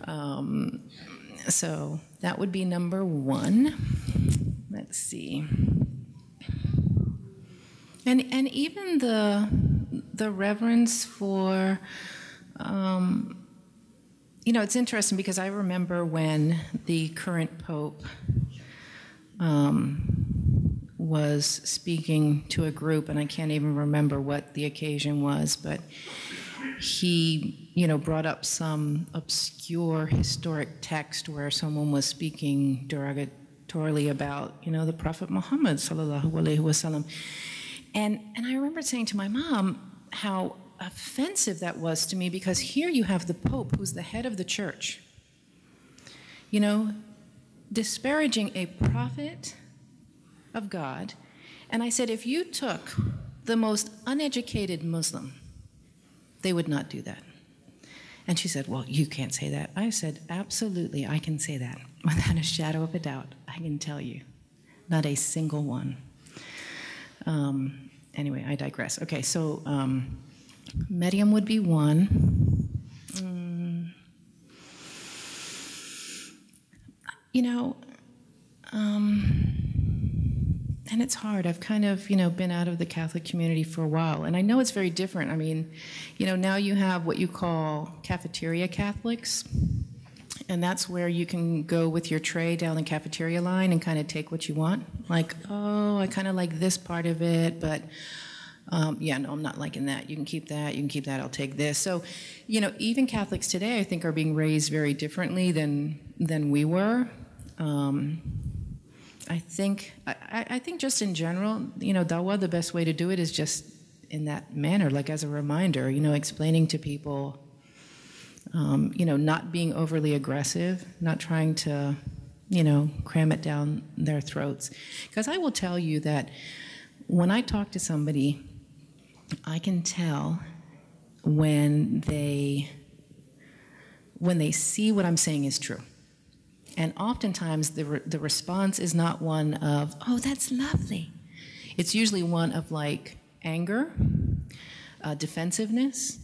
Um, so that would be number one. Let's see. And, and even the, the reverence for, um, you know, it's interesting because I remember when the current Pope um, was speaking to a group, and I can't even remember what the occasion was, but he, you know, brought up some obscure historic text where someone was speaking derogatorily about, you know, the Prophet Muhammad sallallahu alaihi wasallam. And, and I remember saying to my mom how offensive that was to me because here you have the Pope, who's the head of the church, you know, disparaging a prophet of God. And I said, if you took the most uneducated Muslim, they would not do that. And she said, Well, you can't say that. I said, Absolutely, I can say that. Without a shadow of a doubt, I can tell you. Not a single one. Um, anyway, I digress. Okay, so um, Maryam would be one. Mm. You know, um, and it's hard. I've kind of, you know, been out of the Catholic community for a while, and I know it's very different. I mean, you know, now you have what you call cafeteria Catholics, and that's where you can go with your tray down the cafeteria line and kind of take what you want. Like, oh, I kind of like this part of it, but um, yeah, no, I'm not liking that. You can keep that. You can keep that. I'll take this. So, you know, even Catholics today, I think, are being raised very differently than than we were. Um, I think I, I think just in general, you know, dawa, the best way to do it is just in that manner, like as a reminder, you know, explaining to people, um, you know, not being overly aggressive, not trying to, you know, cram it down their throats. Because I will tell you that when I talk to somebody, I can tell when they when they see what I'm saying is true. And oftentimes the, re- the response is not one of, oh, that's lovely. It's usually one of like anger, uh, defensiveness.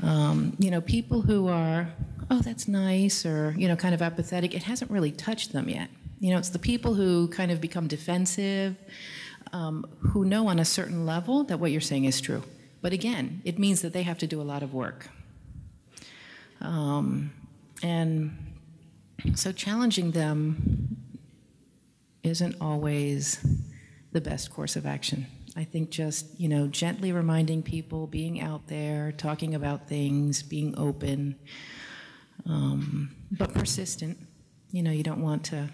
Um, you know, people who are, oh, that's nice, or, you know, kind of apathetic, it hasn't really touched them yet. You know, it's the people who kind of become defensive, um, who know on a certain level that what you're saying is true. But again, it means that they have to do a lot of work. Um, and so challenging them isn't always the best course of action. I think just, you know, gently reminding people, being out there, talking about things, being open, um, but persistent. You know, you don't want to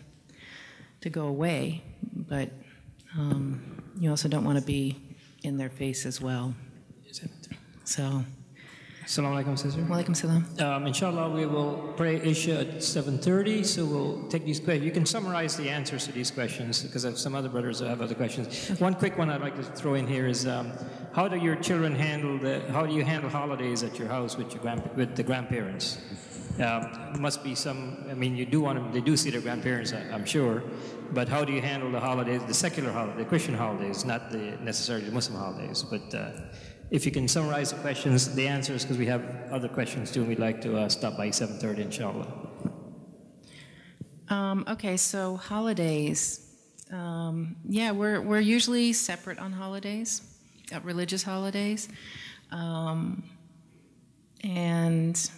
to go away, but um, you also don't want to be in their face as well. So. Assalamu alaikum, sister. Walaikum salam. Um, inshallah, we will pray Isha at 7.30, so we'll take these questions. You can summarize the answers to these questions, because I have some other brothers that have other questions. One quick one I'd like to throw in here is, um, how do your children handle the, how do you handle holidays at your house with, your grand, with the grandparents? Um, must be some, I mean, you do want them, they do see their grandparents, I, I'm sure, but how do you handle the holidays, the secular holidays, the Christian holidays, not the necessarily the Muslim holidays, but uh, if you can summarize the questions, the answers, because we have other questions too, and we'd like to uh, stop by 7.30, inshallah. Um, okay, so holidays. Um, yeah, we're, we're usually separate on holidays, uh, religious holidays. Um, and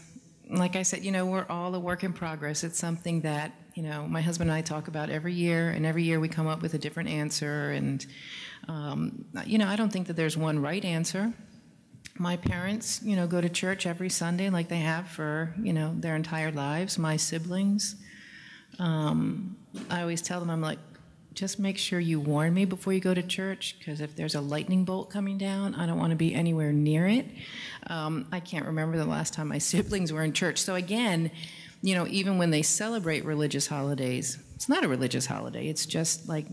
like I said, you know, we're all a work in progress. It's something that, you know, my husband and I talk about every year, and every year we come up with a different answer. And, um, you know, I don't think that there's one right answer. My parents, you know, go to church every Sunday like they have for, you know, their entire lives. My siblings, um, I always tell them, I'm like, just make sure you warn me before you go to church because if there's a lightning bolt coming down, I don't want to be anywhere near it. Um, I can't remember the last time my siblings were in church. So, again, you know, even when they celebrate religious holidays, it's not a religious holiday, it's just like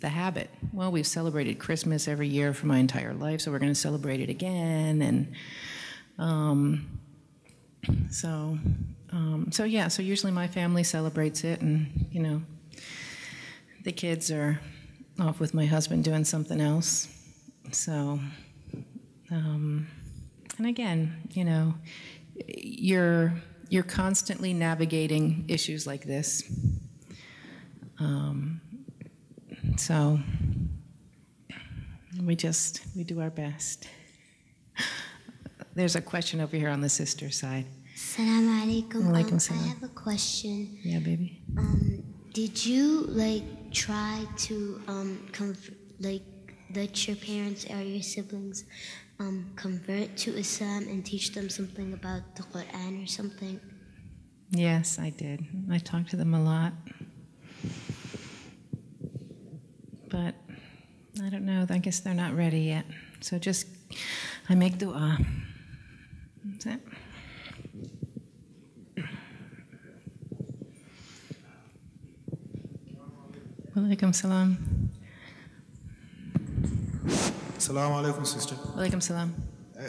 the habit. Well, we've celebrated Christmas every year for my entire life, so we're going to celebrate it again. And, um, So, um, so yeah, so usually my family celebrates it, and you know, the kids are off with my husband doing something else. So, um, and again, you know, you're you're constantly navigating issues like this. Um, so we just we do our best. There's a question over here on the sister side. Assalamu alaikum. Walaikum Um, salam. I have a question. Yeah, baby. Um, did you like try to um conv- like let your parents or your siblings um convert to Islam and teach them something about the Quran or something? Yes, I did. I talked to them a lot. But I don't know. I guess they're not ready yet. So just, I make dua. That's it. Walaikum salam. Assalamu alaikum, sister. Walaikum salam.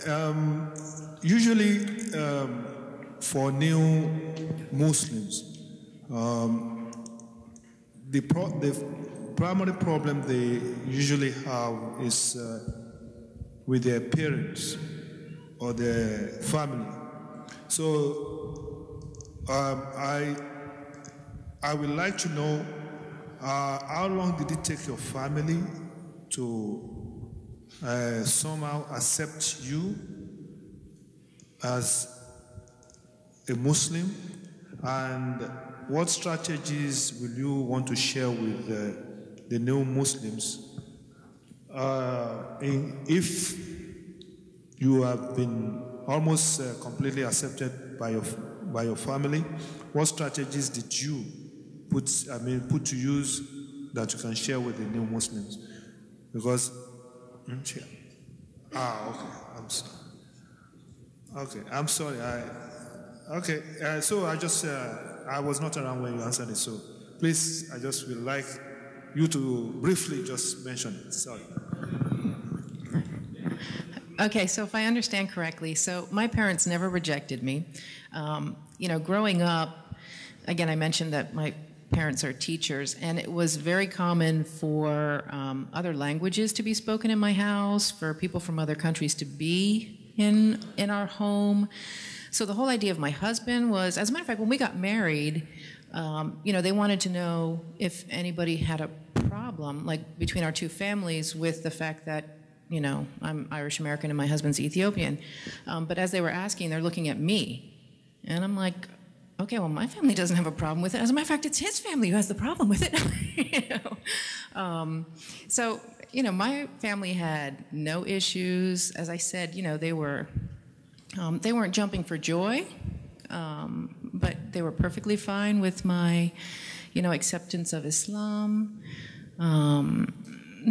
Um, usually, um, for new Muslims, um, the, pro- the primary problem they usually have is uh, with their parents or their family. So, um, I I would like to know uh, how long did it take your family to uh, somehow accept you as a Muslim, and what strategies will you want to share with uh, the new Muslims uh, in, if you have been almost uh, completely accepted by your by your family? What strategies did you put I mean put to use that you can share with the new Muslims? Because Hmm. Ah, okay. I'm sorry. Okay, I'm sorry. I okay. Uh, so I just uh, I was not around when you answered it. So please, I just would like you to briefly just mention it. Sorry. Okay, so if I understand correctly, so my parents never rejected me. Um, you know, growing up, again, I mentioned that my parents are teachers, and it was very common for um, other languages to be spoken in my house, for people from other countries to be in in our home. So the whole idea of my husband was, as a matter of fact, when we got married, um, you know, they wanted to know if anybody had a problem, like between our two families, with the fact that you know, I'm Irish American and my husband's Ethiopian. Um, but as they were asking, they're looking at me. And I'm like, okay, well, my family doesn't have a problem with it. As a matter of fact, it's his family who has the problem with it. you know? um, so, you know, my family had no issues. As I said, you know, they were, um, they weren't jumping for joy, um, but they were perfectly fine with my, you know, acceptance of Islam. Um,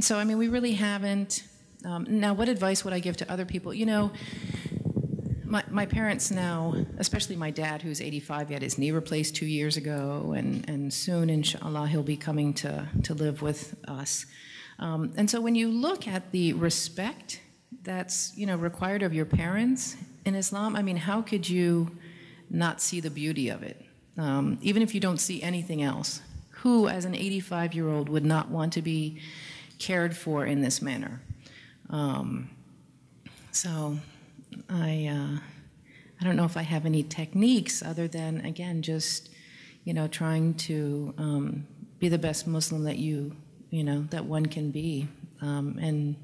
so, I mean, we really haven't. Um, now, what advice would I give to other people? You know, my, my parents now, especially my dad, who's 85, he had his knee replaced two years ago, and, and soon, inshallah, he'll be coming to, to live with us. Um, and so when you look at the respect that's, you know, required of your parents in Islam, I mean, how could you not see the beauty of it? Um, even if you don't see anything else, who, as an 85 year old, would not want to be cared for in this manner? Um, so I, uh, I don't know if I have any techniques other than, again, just, you know, trying to um, be the best Muslim that you, you know, that one can be. Um, and,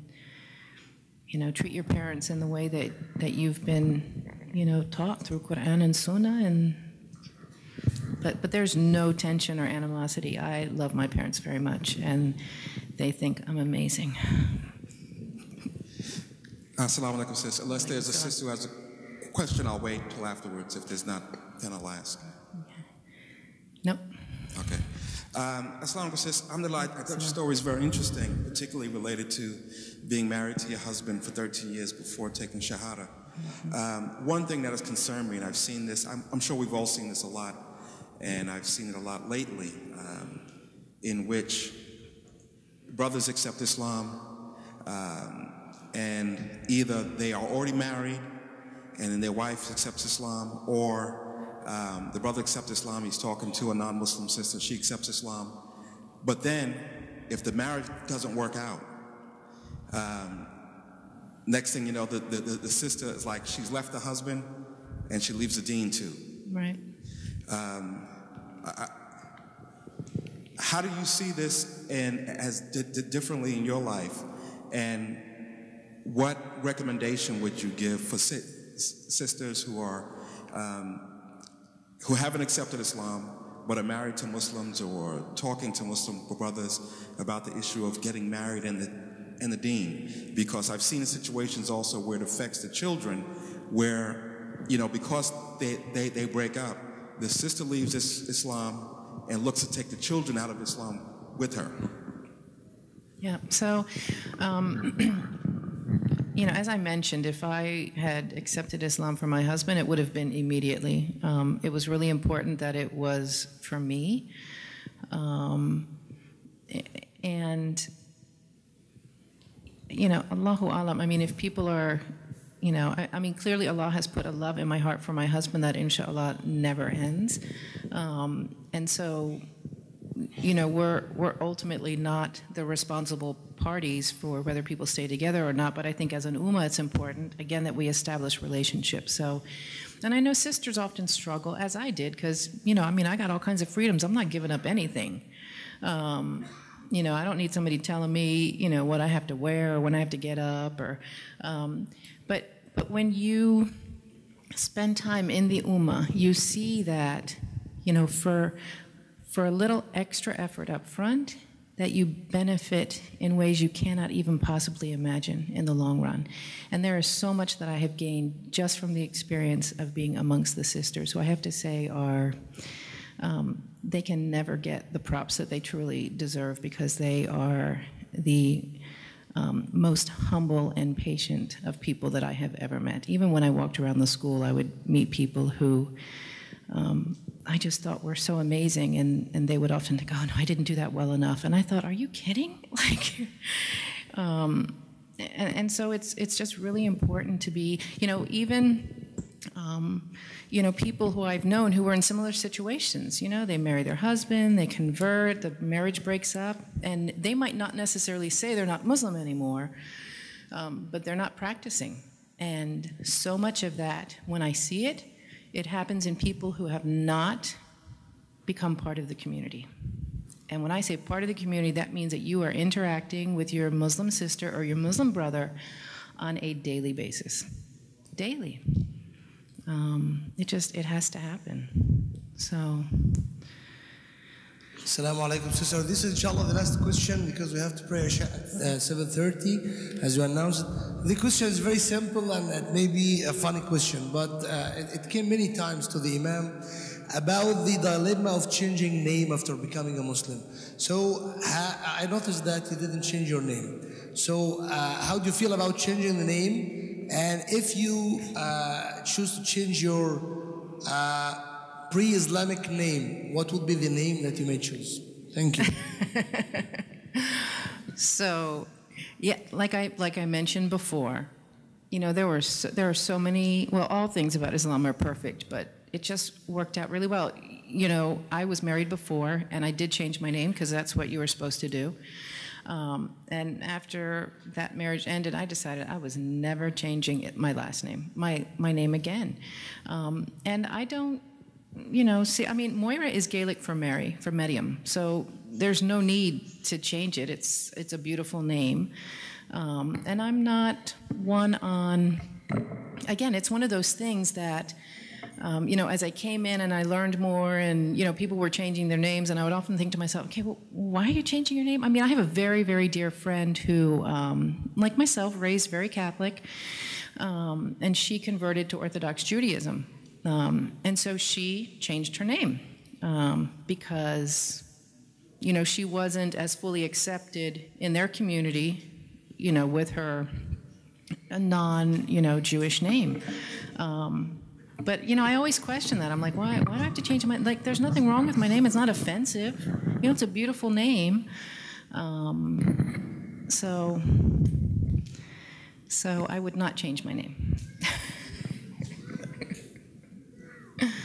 you know, treat your parents in the way that, that you've been, you know, taught through Quran and Sunnah. And, but, but there's no tension or animosity. I love my parents very much, and they think I'm amazing. Assalamu alaikum, sis. Unless there's a sister who has a question, I'll wait till afterwards. If there's not, then I'll ask. Nope. Okay. Um, Assalamu alaikum, sis. Alhamdulillah, I thought your story is very interesting, particularly related to being married to your husband for 13 years before taking Shahada. Um, one thing that has concerned me, and I've seen this, I'm, I'm sure we've all seen this a lot, and I've seen it a lot lately, um, in which brothers accept Islam, um, and either they are already married and then their wife accepts Islam, or um, the brother accepts Islam, he's talking to a non-Muslim sister, she accepts Islam. But then, if the marriage doesn't work out, um, next thing you know, the, the, the sister is like, she's left the husband, and she leaves the deen too. Right. Um, I, how do you see this and as di- di- differently in your life? And what recommendation would you give for si- sisters who are um, who haven't accepted Islam but are married to Muslims or talking to Muslim brothers about the issue of getting married and the in the deen Because I've seen situations also where it affects the children, where you know because they they, they break up, the sister leaves is- Islam and looks to take the children out of Islam with her. Yeah. So, um, you know, as I mentioned, if I had accepted Islam for my husband, it would have been immediately. Um, it was really important that it was for me. Um, and, you know, Allahu Alam, I mean, if people are, you know, I, I mean, clearly Allah has put a love in my heart for my husband that inshallah never ends. Um, and so, you know, we're we're ultimately not the responsible parties for whether people stay together or not. But I think as an ummah, it's important again that we establish relationships. So, and I know sisters often struggle, as I did, because you know, I mean, I got all kinds of freedoms. I'm not giving up anything. Um, you know, I don't need somebody telling me, you know, what I have to wear or when I have to get up, or. Um, but but when you spend time in the ummah, you see that, you know, for for a little extra effort up front, that you benefit in ways you cannot even possibly imagine in the long run. And there is so much that I have gained just from the experience of being amongst the sisters, who I have to say are. Um, they can never get the props that they truly deserve because they are the um, most humble and patient of people that I have ever met. Even when I walked around the school, I would meet people who um, I just thought were so amazing, and, and they would often think, "Oh no, I didn't do that well enough." And I thought, "Are you kidding?" Like, um, and, and so it's it's just really important to be, you know, even. Um, you know, people who I've known who were in similar situations. You know, they marry their husband, they convert, the marriage breaks up, and they might not necessarily say they're not Muslim anymore, um, but they're not practicing. And so much of that, when I see it, it happens in people who have not become part of the community. And when I say part of the community, that means that you are interacting with your Muslim sister or your Muslim brother on a daily basis. Daily. Um, it just, it has to happen. So. Assalamu alaikum, sister. This is inshallah the last question because we have to pray at uh, 7.30 as you announced. The question is very simple and it may be a funny question, but uh, it, it came many times to the Imam about the dilemma of changing name after becoming a Muslim. So I noticed that you didn't change your name. So uh, how do you feel about changing the name? And if you uh, choose to change your uh, pre-Islamic name, what would be the name that you may choose? Thank you. So, yeah, like I like I mentioned before, you know, there were so, there are so many. Well, all things about Islam are perfect, but it just worked out really well. You know, I was married before, and I did change my name because that's what you were supposed to do. Um, and after that marriage ended, I decided I was never changing it, my last name, my my name again. Um, and I don't you know, see, I mean, Moira is Gaelic for Mary, for Maryam, so there's no need to change it. It's it's a beautiful name, um, and I'm not one on. Again, it's one of those things that. Um, you know, as I came in and I learned more, and you know, people were changing their names, and I would often think to myself, okay, well, why are you changing your name? I mean, I have a very, very dear friend who, um, like myself, raised very Catholic, um, and she converted to Orthodox Judaism. Um, and so she changed her name um, because, you know, she wasn't as fully accepted in their community, you know, with her non, you know, Jewish name. Um, but you know, I always question that. I'm like, why? Why do I have to change my? Like, there's nothing wrong with my name. It's not offensive. You know, it's a beautiful name. Um, so, so I would not change my name.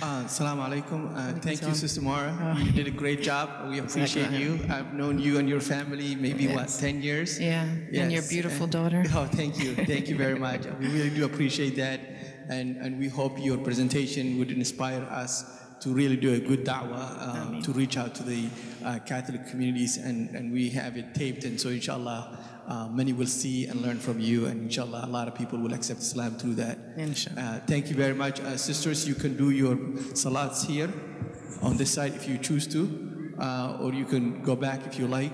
Uh, Assalamu alaikum. Uh, thank you, salam. Sister Mara. You did a great job. We appreciate Jazakallah. you. I've known you and your family maybe, what, 10 years? Yeah, and your beautiful daughter. Oh, thank you. Thank you very much. We really do appreciate that. And, and we hope your presentation would inspire us to really do a good da'wah, uh, to reach out to the uh, Catholic communities. And, and we have it taped. And so, inshallah, uh, many will see and learn from you. And inshallah, a lot of people will accept Islam through that. Inshallah. Uh, thank you very much. Uh, sisters, you can do your salats here on this side if you choose to, uh, or you can go back if you like.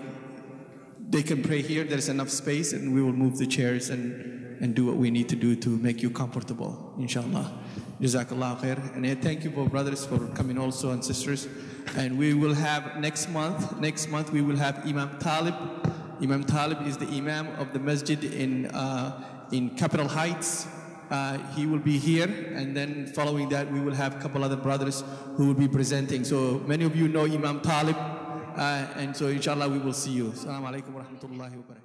They can pray here. There's enough space, and we will move the chairs and, and do what we need to do to make you comfortable, inshallah. Jazakallah khair. And thank you for brothers for coming also and sisters. And we will have next month, next month we will have Imam Talib. Imam Talib is the Imam of the masjid in, uh, in Capitol Heights. Uh, he will be here, and then following that, we will have a couple other brothers who will be presenting. So many of you know Imam Talib, uh, and so inshallah we will see you. Assalamu alaikum wa rahmatullahi wa.